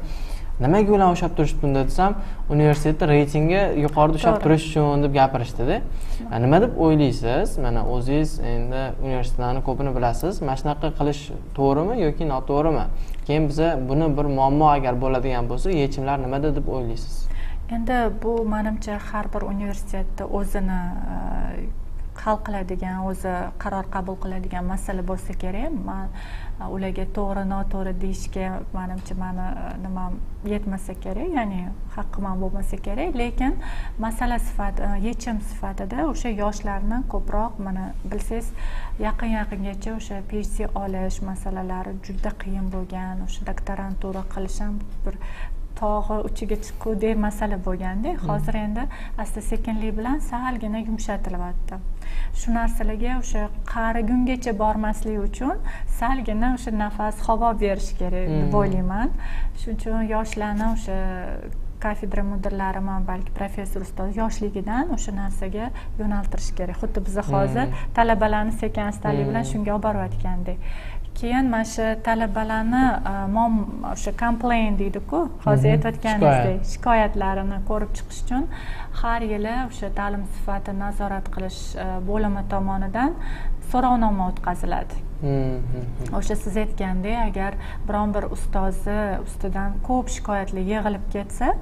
Speaker 1: Nimaga ular ushlab turishibdi bunda desam universitetni reytingi yuqorida ushlab turish uchun deb gapirishdida. Nima deb o'ylaysiz? Mana o'zingiz endi universitetlarni ko'pini bilasiz. Mana shunaqa qilish to'g'rimi yoki noto'g'rimi? Keyin biza buni bir muammo agar bo'ladigan bo'lsa yechimlar nimada deb o'ylaysiz?
Speaker 2: Endi bu manimcha har bir universitetni o'zini e, hal qiladigan o'zi qaror qabul qiladigan masala bo'lsa kerak. Man ularga to'g'ri noto'g'ri deyishga manimcha mani nimam yetmasa kerak ya'ni haqqim ham bo'lmasa kerak. Lekin masala sifat e, yechim sifatida o'sha yoshlarni ko'proq mana bilsangiz yaqin yaqingacha o'sha phd olish masalalari juda qiyin bo'lgan o'sha doktorantura qilish ham bir tog'i uchiga chiqgudek masala bo'lganda hmm. hozir endi asta sekinlik bilan salgina yumshatilyapti shu narsalarga o'sha qarigungacha bormaslik uchun salgina o'sha nafas havo berish kerak deb hmm. o'ylayman shuning uchun yoshlarni o'sha kafedra mudirlari ham balki professor ustoz yoshligidan o'sha narsaga yo'naltirish kerak xuddi biz hozir hmm. talabalarni sekin astalik bilan shunga olib borayotgandek keyin mana shu talabalarni mom o'sha complain deydiku hozir mhm. aytayotganingizdek shikoyatlarini ko'rib chiqish uchun har yili o'sha ta'lim sifatini nazorat qilish bo'limi tomonidan so'rovnoma o'tkaziladi mhm. o'sha siz aytgandek agar biron bir ustozni ustidan ko'p shikoyatlar yig'ilib ketsa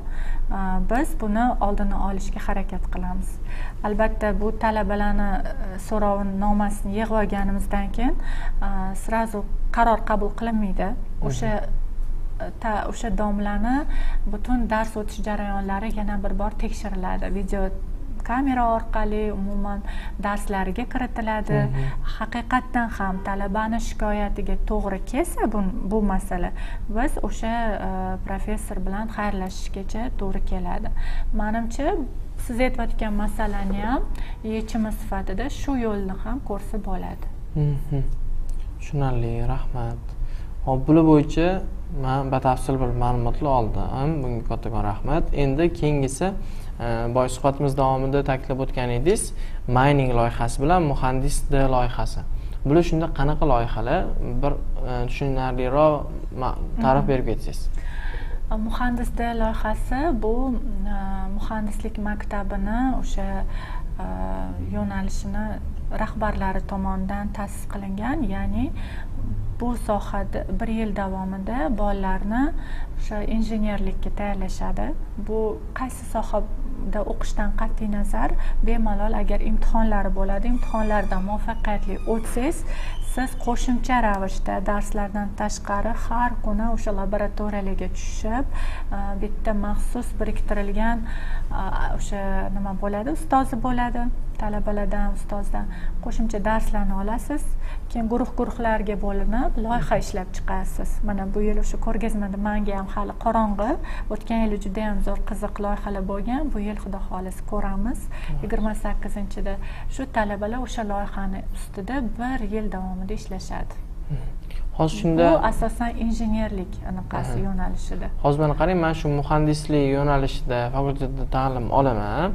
Speaker 2: biz buni oldini olishga harakat qilamiz albatta bu talabalarni e, so'rovnomasini yig'ib olganimizdan keyin сразу qaror qabul qilinmaydi. O'sha e, o'sha domlani butun dars o'tish jarayonlari yana bir bor tekshiriladi. Video kamera orqali umuman darslariga kiritiladi. Haqiqatdan ham talabani shikoyatiga to'g'ri kelsa bu, bu masala biz o'sha professor bilan xayrlashishgacha to'g'ri keladi. Manimcha siz aytayotgan masalani ham yechimi sifatida shu yo'lni ham ko'rsa bo'ladi
Speaker 1: tushunarli rahmat. Hop bular bo'yicha man batafsil bir ma'lumotlar oldim. Bunga kattakon rahmat. Endi keyingisi boya suhbatimiz davomida ta'kidlab o'tgan edingiz mining loyihasi bilan muhandis d loyihasi. Bular shunda qanaqa loyihalar? Bir e, tushunarliroq ta'rif berib ketsangiz
Speaker 2: muhandis loyihasi bu e, muhandislik maktabini o'sha e, yo'nalishini rahbarlari tomonidan ta'sis qilingan ya'ni bu sohada bir yil davomida bolalarni o'sha injenerlikka tayyorlashadi. Bu qaysi sohada o'qishdan qat'iy nazar? Bemalol agar imtihonlari bo'ladi imtihonlardan muvaffaqiyatli o'tsangiz siz qo'shimcha ravishda darslardan tashqari har kuni o'sha laboratoriyalarga tushib e, bitta maxsus biriktirilgan e, o'sha nima bo'ladi ustozi bo'ladi. Talabalardan ustozdan qo'shimcha darslarni olasiz. Keyin guruh guruhlarga bo'linib loyiha ishlab chiqasiz. Mana bu yil o'sha ko'rgazmada manga ham hali qorong'i o'tgan yili juda yam zo'r qiziq loyihalar bo'lgan. Bu yil xudo xohlasa ko'ramiz. Yigirma sakkizinchida shu talabalar o'sha loyihani ustida bir yil davomida ishlashadi.
Speaker 1: Hozir shunda
Speaker 2: bu asosan injenerlik anaqasi yo'nalishida.
Speaker 1: Hozir mana qarang man shu muhandislik yo'nalishida fakultetda ta'lim olaman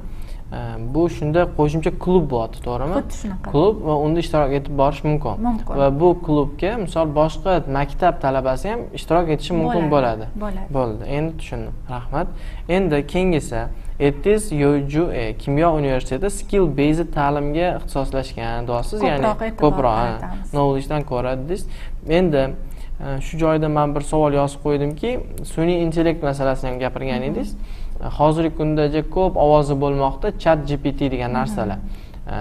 Speaker 1: bu shunda qo'shimcha klub bo'lyapti to'g'rimi?
Speaker 2: Xuddi shunaqa.
Speaker 1: Klub va unda ishtirok etib borish mumkin.
Speaker 2: Mumkin.
Speaker 1: Va bu klubga misol boshqa maktab talabasi ham ishtirok etishi mumkin bo'ladi
Speaker 2: bo'ladi.
Speaker 1: bo'ldi. Endi tushundim. Rahmat. Endi keyingisi aytdingiz yoju kimyo universiteti skill based ta'limga ixtisoslashgan. Deyapsiz
Speaker 2: ya'ni
Speaker 1: ko'proq knowledgedan ko'ra dedingiz. Endi shu joyda man bir savol yozib qo'ydimki sun'iy intellekt masalasini ham gapirgan edingiz hozirgi kunda ko'p ovozi bo'lmoqda chat gpt degan narsalar.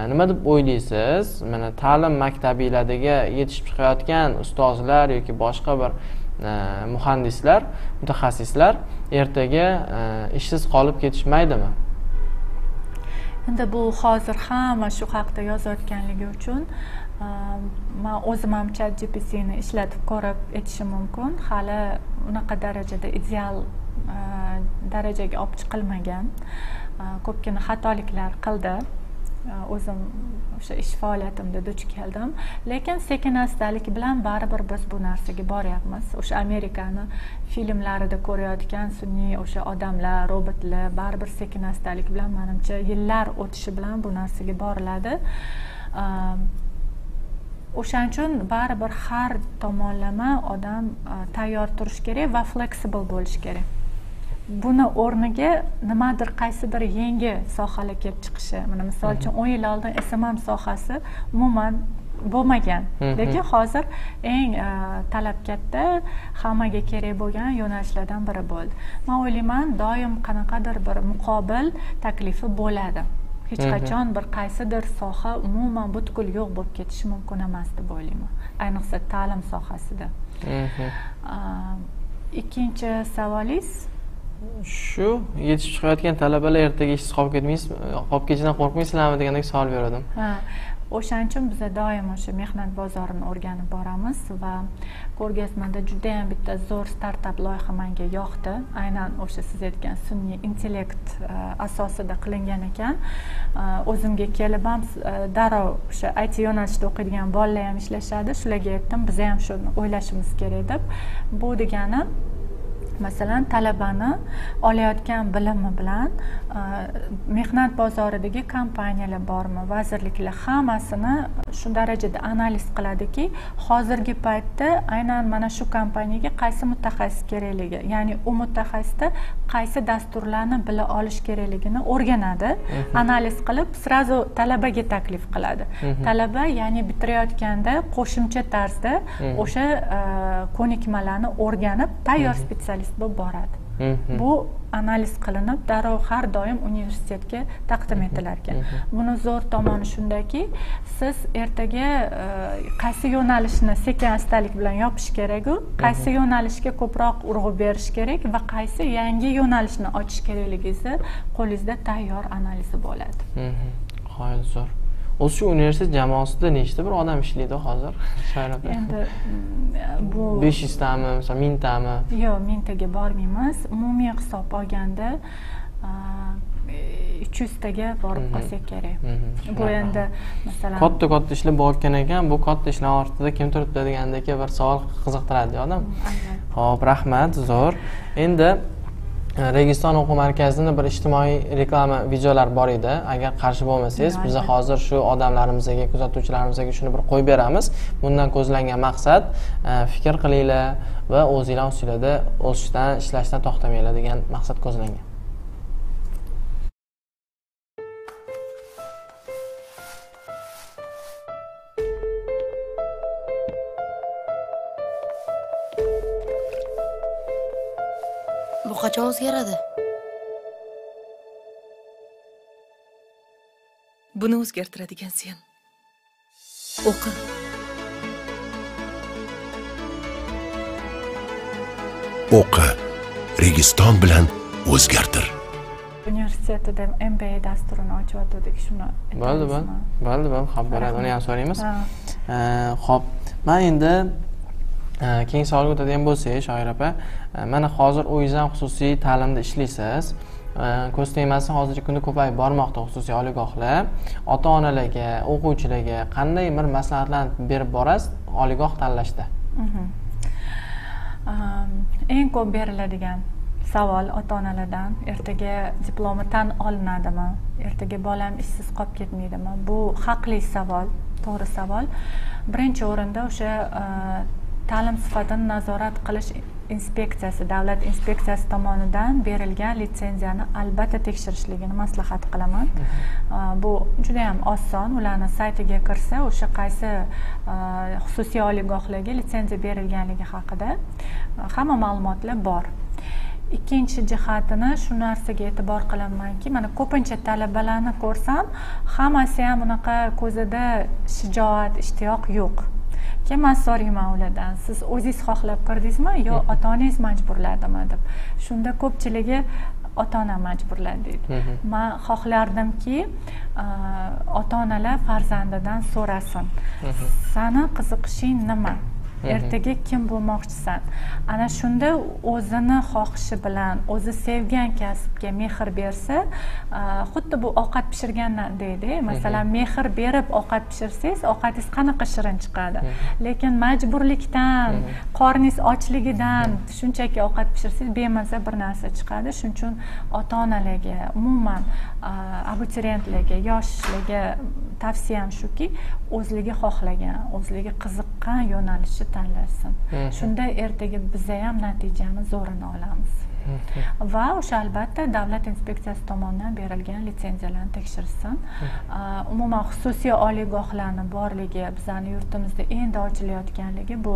Speaker 1: Nima deb o'ylaysiz? Mana ta'lim maktabiylardagi yetishib chiqayotgan ustozlar yoki boshqa bir muhandislar mutaxassislar ertaga ishsiz qolib ketishmaydimi?
Speaker 2: Endi bu hozir hamma shu haqida yozayotganligi uchun man o'zim ham chat gptni ishlatib ko'rib aytishim mumkin. Hali unaqa darajada ideal Э, darajaga olib chiqilmagan. Э, ko'pgina xatoliklar qildi. Э, o'zim o'sha ish faoliyatimda duch keldim. Lekin sekin astalik bilan baribir biz bu narsaga boryapmiz. O'sha amerikani filmlarida ko'rayotgan sun'iy o'sha odamlar robotlar baribir sekin astalik bilan manimcha yillar o'tishi bilan bu narsaga boriladi. O'shaning uchun baribir har tomonlama odam tayyor turishi kerak va flexible bo'lishi kerak. Buni o'rniga nimadir qaysidir yangi sohalar kelib chiqishi mana misol uchun o'n yil oldin smm sohasi umuman bo'lmagan. Lekin hozir eng talab katta hammaga kerak bo'lgan yo'nalishlardan biri bo'ldi. Man o'ylayman doim qanaqadir bir muqobil taklifi bo'ladi. Hech qachon bir qaysidir soha umuman butkul yo'q bo'lib ketishi mumkin emas deb o'ylayman. Ayniqsa ta'lim sohasida. Ikkinchi savolingiz
Speaker 1: shu yetishib chiqayotgan talabalar ertaga ishsiz qolib ketmaysizmi qolib ketishidan qo'rqmaysizlarmi degandek savol berdim
Speaker 2: ha o'shaning uchun biza doim o'sha mehnat bozorini o'rganib boramiz va ko'rgazmada judayam bitta zo'r startap loyiha manga yoqdi. Aynan o'sha siz aytgan sun'iy intellekt e, asosida qilingan ekan. E, o'zimga kelib ham e, darrov o'sha it yo'nalishida o'qiydigan bolalar ham ishlashadi. Shularga aytdim biza ham shuni o'ylashimiz kerak deb. Bu degani masalan talabani olayotgan bilimi bilan mehnat bozoridagi kompaniyalar bormi? Vazirliklar hammasini shu darajada analiz qiladiki hozirgi paytda aynan mana shu kompaniyaga qaysi mutaxassis kerakligi ya'ni u mutaxassisda qaysi dasturlarni bila olish kerakligini o'rganadi analiz qilib сразу talabaga taklif qiladi. Talaba ya'ni bitirayotganda qo'shimcha tarzda o'sha ko'nikmalarni o'rganib tayyor spetsialist specialist bo'lib boradi bu analiz qilinib darrov har doim universitetga taqdim etilar ekan buni zo'r tomoni shundaki siz ertaga qaysi yo'nalishni sekin astalik bilan yopish keraku qaysi yo'nalishga ko'proq urg'u berish kerak va qaysi yangi yo'nalishni ochish kerakligingizni qo'lingizda tayyor analizi bo'ladi.
Speaker 1: Qoyil zo'r o'zi shu universitet jamoasida nechta bir odam ishlaydi hozir? [LAUGHS] Shoirada
Speaker 2: endi mm, bu
Speaker 1: besh yuztami masalan mingtami
Speaker 2: yo'q mingtaga bormaymiz. Umumiy hisob olganda uch yuztaga borib mhm. qolsak kerak. Mhm. bu endi masalan
Speaker 1: katta katta ishlar bo'layotgan ekan bu katta ishlar ortida kim turibdi degandek bir savol qiziqtiradi odam. Ho'p rahmat zo'r. Endi registon o'quv markazini bir ijtimoiy reklama videolar bor edi. Agar qarshi bo'lmasangiz biz hozir shu odamlarimizga kuzatuvchilarimizga shuni bir qo'yib beramiz. Bundan ko'zlangan maqsad e, fikr qilinglar va o'zinglar ustida o'sishdan ishlashdan to'xtamanglar degan maqsad ko'zlangan
Speaker 3: qachon o'zgaradi buni o'zgartiradigan sen. O'qi
Speaker 4: o'qi registon bilan o'zgartir.
Speaker 2: Universitetida mba dasturini ochyotgandik shuni
Speaker 1: bo'ldi bo'ldi bo'ldi bo'ldi ho'p bo'ladi uni ham so'raymiz. Ho'p. Man endi keyingi savolga o'tadigan bo'lsak shoir opa e, mana hozir o'zingiz ham xususiy ta'limda ishlaysiz. E, Ko'z tegmasin hozirgi kunda ko'payib bormoqda xususiy oliygohlar. Ota onalarga o'quvchilarga qanday bir maslahatlarni berib borasiz? Oliygoh tanlashda.
Speaker 2: Mhm. eng ko'p beriladigan savol ota onalardan ertaga diplomi tan olinadimi? Ertaga bolam ishsiz qolib ketmaydimi? Bu haqli savol to'g'ri savol. Birinchi o'rinda o'sha e, ta'lim sifatini nazorat qilish inspeksiyasi davlat inspeksiyasi tomonidan berilgan litsenziyani albatta tekshirishligini maslahat qilaman. Bu juda yam oson ularni saytiga kirsa o'sha qaysi xususiy oliygohlarga litsenziya berilganligi haqida hamma ma'lumotlar bor. Ikkinchi jihatini shu narsaga e'tibor qilamanki mana ko'pincha talabalarni ko'rsam hammasi ham unaqa ko'zida shijoat ishtiyoq yo'q keyin man so'rayman ulardan siz o'zingiz xohlab kirdingizmi yo ota onangiz majburladimi? deb. Shunda ko'pchiligi ota onam majburladi deydi. Man xohlardimki ota onalar farzandidan so'rasin. Sani qiziqishing nima ertaga kim bo'lmoqchisan? Ana shunda o'zini xohishi bilan o'zi sevgan kasbga mehr bersa xuddi bu ovqat pishirgandayda masalan mehr berib ovqat pishirsangiz ovqatingiz qanaqa shirin chiqadi? Lekin majburlikdan qorningiz ochligidan shunchaki ovqat pishirsangiz bemaza bir narsa chiqadi. Shuning uchun ota onalarga umuman abituriyentlarga yoshlarga tavsiyam shuki o'zligi xohlagan o'zligi qiziqqan yo'nalishni tanlasin. Shunda ertaga biza ham natijani zo'rini olamiz va o'sha albatta davlat inspeksiyasi tomonidan berilgan litsenziyalarni tekshirsin. Umuman xususiy oliygohlarni borligi bizani yurtimizda endi ochilayotganligi bu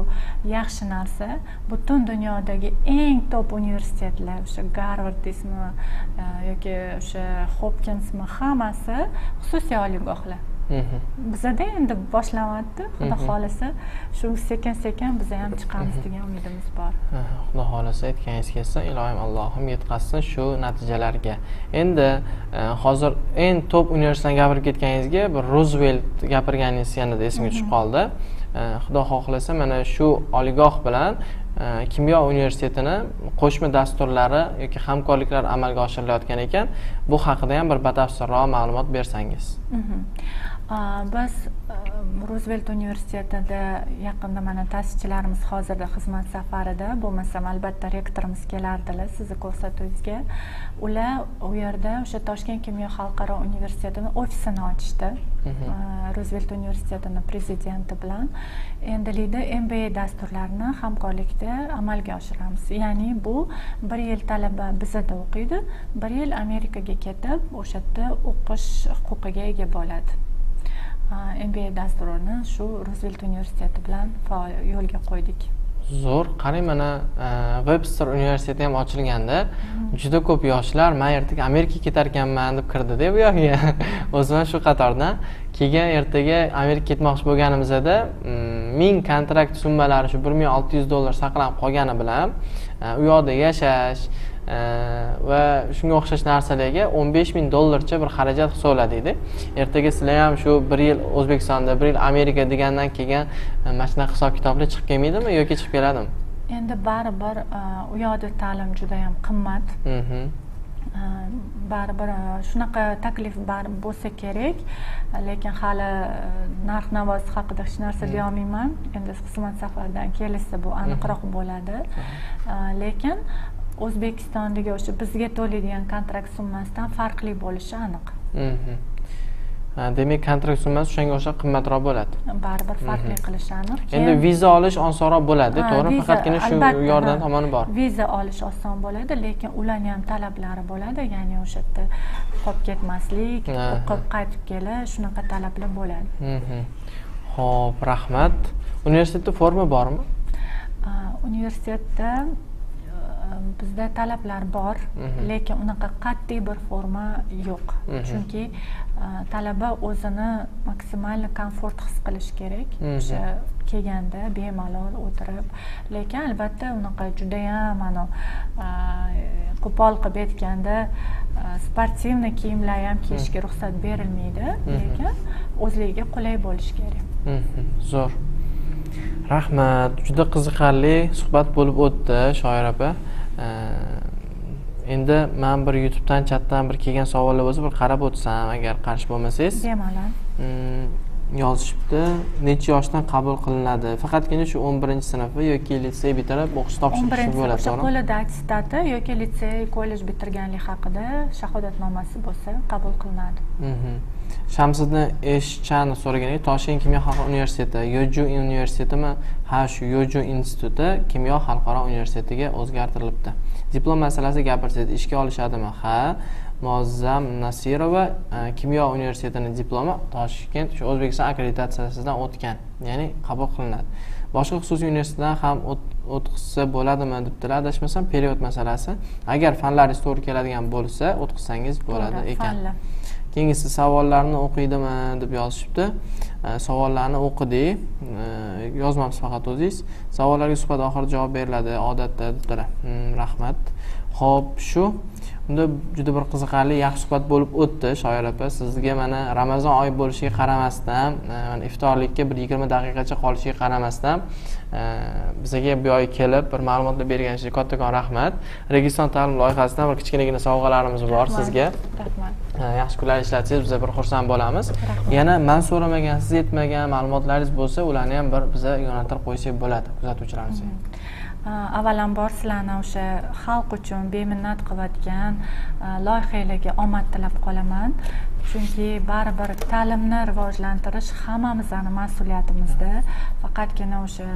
Speaker 2: yaxshi narsa. Butun dunyodagi eng top universitetlar o'sha garvard deysizmi yoki o'sha hopkinsmi hammasi xususiy oliygohlar bizada endi boshlanyapti xudo xohlasa shu sekin sekin biza ham chiqamiz degan umidimiz bor
Speaker 1: xudo xohlasa aytganingiz kelsa ilohim allohim yetkazsin shu natijalarga endi hozir eng top universitetdan gapirib ketganingizga bir ruzvelt gapirganingiz yanada esimga tushib qoldi xudo xohlasa mana shu oliygoh bilan kimyo universitetini qo'shma dasturlari yoki hamkorliklar amalga oshirilayotgan ekan bu haqida ham bir batafsilroq ma'lumot bersangiz
Speaker 2: biz ruzvelt universitetida yaqinda mana ta'sischilarimiz hozirda xizmat safarida bo'lmasam albatta rektorimiz kelardilar sizni ko'rsatuvingizga ular u yerda o'sha toshkent kimyo xalqaro universitetini ofisini ochishdi ruzvelt universitetini prezidenti bilan endilikda mba dasturlarini hamkorlikda amalga oshiramiz ya'ni bu bir yil talaba bizada o'qiydi bir yil amerikaga ketib o'sha yerda o'qish huquqiga ega bo'ladi mba dasturini shu ruzvelt universiteti bilan faol yo'lga qo'ydik.
Speaker 1: Zo'r. Qarang mana webster universiteti ham ochilganda juda ko'p yoshlar man ertaga amerikaga ketar ekanman deb kirdida bu yoqga [LAUGHS] o'zim ham shu qatordan keyin ertaga amerikaga ketmoqchi bo'lganimizda ming kontrakt summalari shu bir ming olti yuz dollar saqlanib qolgani bilan u yoqda yashash va shunga o'xshash narsalarga o'n besh ming dollarcha bir xarajat hisobladikda ertaga sizlar ham shu bir yil o'zbekistonda bir yil amerika degandan keyin mana shunaqa hisob kitoblar chiqib kelmaydimi yoki chiqib keladimi?
Speaker 2: Endi baribir u yoqda ta'lim juda yam qimmat. Baribir shunaqa taklif baribir bo'lsa kerak. Lekin hali narx navosi haqida hech narsa deyolmayman. Endi xizmat safaridan kelishsa bu aniqroq bo'ladi. Lekin o'zbekistondagi o'sha bizga to'laydigan kontrakt summasidan farqli bo'lishi aniq.
Speaker 1: Demak kontrakt summasi o'shanga o'xshab qimmatroq bo'ladi.
Speaker 2: Baribir farqli qilishi aniq.
Speaker 1: Endi viza olish osonroq bo'ladi to'g'rimi faqatgina shu yordam tomoni bor.
Speaker 2: Viza olish oson bo'ladi lekin ularni ham talablari bo'ladi ya'ni o'sha yerda qolib ketmaslik o'qib qaytib kelish shunaqa talablar bo'ladi.
Speaker 1: Ho'p rahmat. Universitetda forma bormi?
Speaker 2: Universitetda bizda talablar bor lekin unaqa qat'iy bir forma yo'q. Chunki talaba o'zini maksimal komfort his qilishi kerak. O'sha kelganda bemalol o'tirib lekin albatta unaqa judayam mana qo'pol qilib aytganda sportivniy kiyimlar ham kiyishga ruxsat berilmaydi lekin o'zligiga qulay bo'lishi kerak.
Speaker 1: Zo'r. Rahmat. Juda qiziqarli suhbat bo'lib o'tdi shoir opa endi man bir youtubedan chatdan bir kelgan savollar bo'lsa bir qarab o'tsam agar qarshi bo'lmasangiz
Speaker 2: bemalol.
Speaker 1: yozishibdi. Necha yoshdan qabul qilinadi? Faqatgina shu o'n birinchi sinfmi yoki litsey bitirib o'qish topshirishi bo'ladi
Speaker 2: o'sha qo'lida attestati yoki litsey kollej bitirganlik haqida shahodatnomasi bo'lsa qabul qilinadi
Speaker 1: shamsiddin eshchani so'ragan edik toshkent kimyo xalqaro universiteti yoju universitetimi? Ha shu yoju instituti kimyo xalqaro universitetiga o'zgartirilibdi. Diplom masalasida gapirsangiz ishga olishadimi? Ha muazzam nasirova kimyo universitetini diplomi toshkent shu o'zbekiston akkreditatsiyasidan o'tgan ya'ni qabul qilinadi. Boshqa xususiy universitetdan ham o'tkazsa bo'ladimi debdilar adashmasam period masalasi. Agar fanlaringiz to'g'ri keladigan bo'lsa o'tkazsangiz bo'ladi ekan keyingisi savollarni o'qiydimi deb yozishibdi. E, savollarni o'qidik e, yozmabsiz faqat o'zingiz. Savollarga suhbat oxirida javob beriladi odatda debdilar mm, rahmat. Ho'p shu. Unda juda bir qiziqarli yaxshi suhbat bo'lib o'tdi shoir opa. Sizga mana ramazon oyi bo'lishiga qaramasdan e, mana iftorlikka bir yigirma daqiqacha qolishiga qaramasdan bizaga bu yoqqa kelib bir ma'lumotlar berganingiz uchun kattakon rahmat. Registon ta'lim loyihasidan bir kichkinagina sovg'alarimiz bor sizga.
Speaker 2: rahmat.
Speaker 1: E, yaxshi kunlar ishlatsangiz biza bir xursand bo'lamiz. Yana man so'ramagan siz yetmagan ma'lumotlaringiz bo'lsa ularni ham bir biza yo'naltirib qo'ysak bo'ladi kuzatuvchilarimizga
Speaker 2: avvalambor sizlarni o'sha xalq uchun beminnat qilayotgan uh, loyihanglarga omad tilab qolaman chunki baribir ta'limni rivojlantirish hammamizni mas'uliyatimizda. Faqatgina o'sha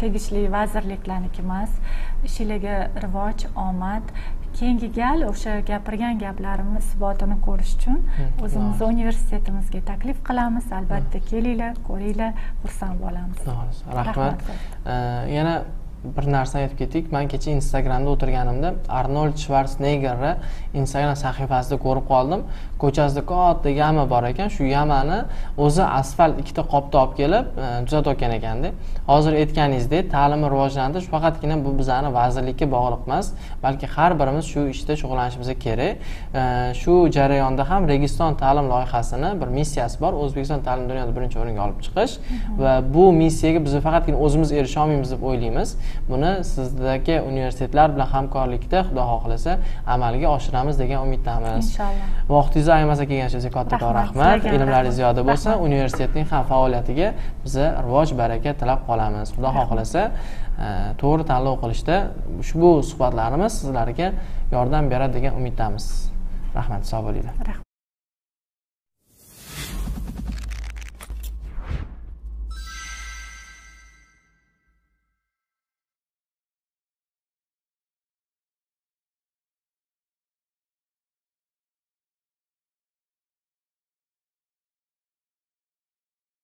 Speaker 2: tegishli vazirliklarniki emas ishinglarga rivoj omad. Keyingi gal o'sha gapirgan gaplarimni isbotini ko'rish uchun o'zimizni universitetimizga taklif qilamiz. Albatta kelinglar ko'ringlar xursand bo'lamiz.
Speaker 1: Rahmat. Yana bir narsani aytib ketdik. Man kecha instagramda o'tirganimda arnold shvartsneygerni instagram sahifasida ko'rib qoldim. Ko'chasida katta yama bor ekan. Shu yamani o'zi asfalt ikkita qopda olib kelib e, tuzatayotgan ekanda. Hozir aytganingizdek ta'limni rivojlantirish faqatgina bu bizani vazirlikka bog'liq emas balki har birimiz shu ishda shug'ullanishimiz kerak. E, shu jarayonda ham registon ta'lim loyihasini bir missiyasi bor. O'zbekiston ta'lim dunyoda birinchi o'ringa olib chiqish va bu missiyaga biz faqatgina o'zimiz erisha olmaymiz deb o'ylaymiz buni sizdagi universitetlar bilan hamkorlikda xudo xohlasa amalga oshiramiz degan umiddamiz
Speaker 2: inshaalloh.
Speaker 1: Vaqtingizni ayamasa kelganingiz kattakon
Speaker 2: Rahmat,
Speaker 1: rahmat.
Speaker 2: sizlarga
Speaker 1: ilmlari
Speaker 2: rahmat.
Speaker 1: ziyoda
Speaker 2: Rahmat.
Speaker 1: universitetning ham faoliyatiga biza rivoj baraka tilab qolamiz. Xudo xohlasa e, to'g'ri tanlov qilishda ushbu suhbatlarimiz sizlarga yordam beradi degan umiddamiz rahmat sog' bo'linglar.
Speaker 2: Rahmat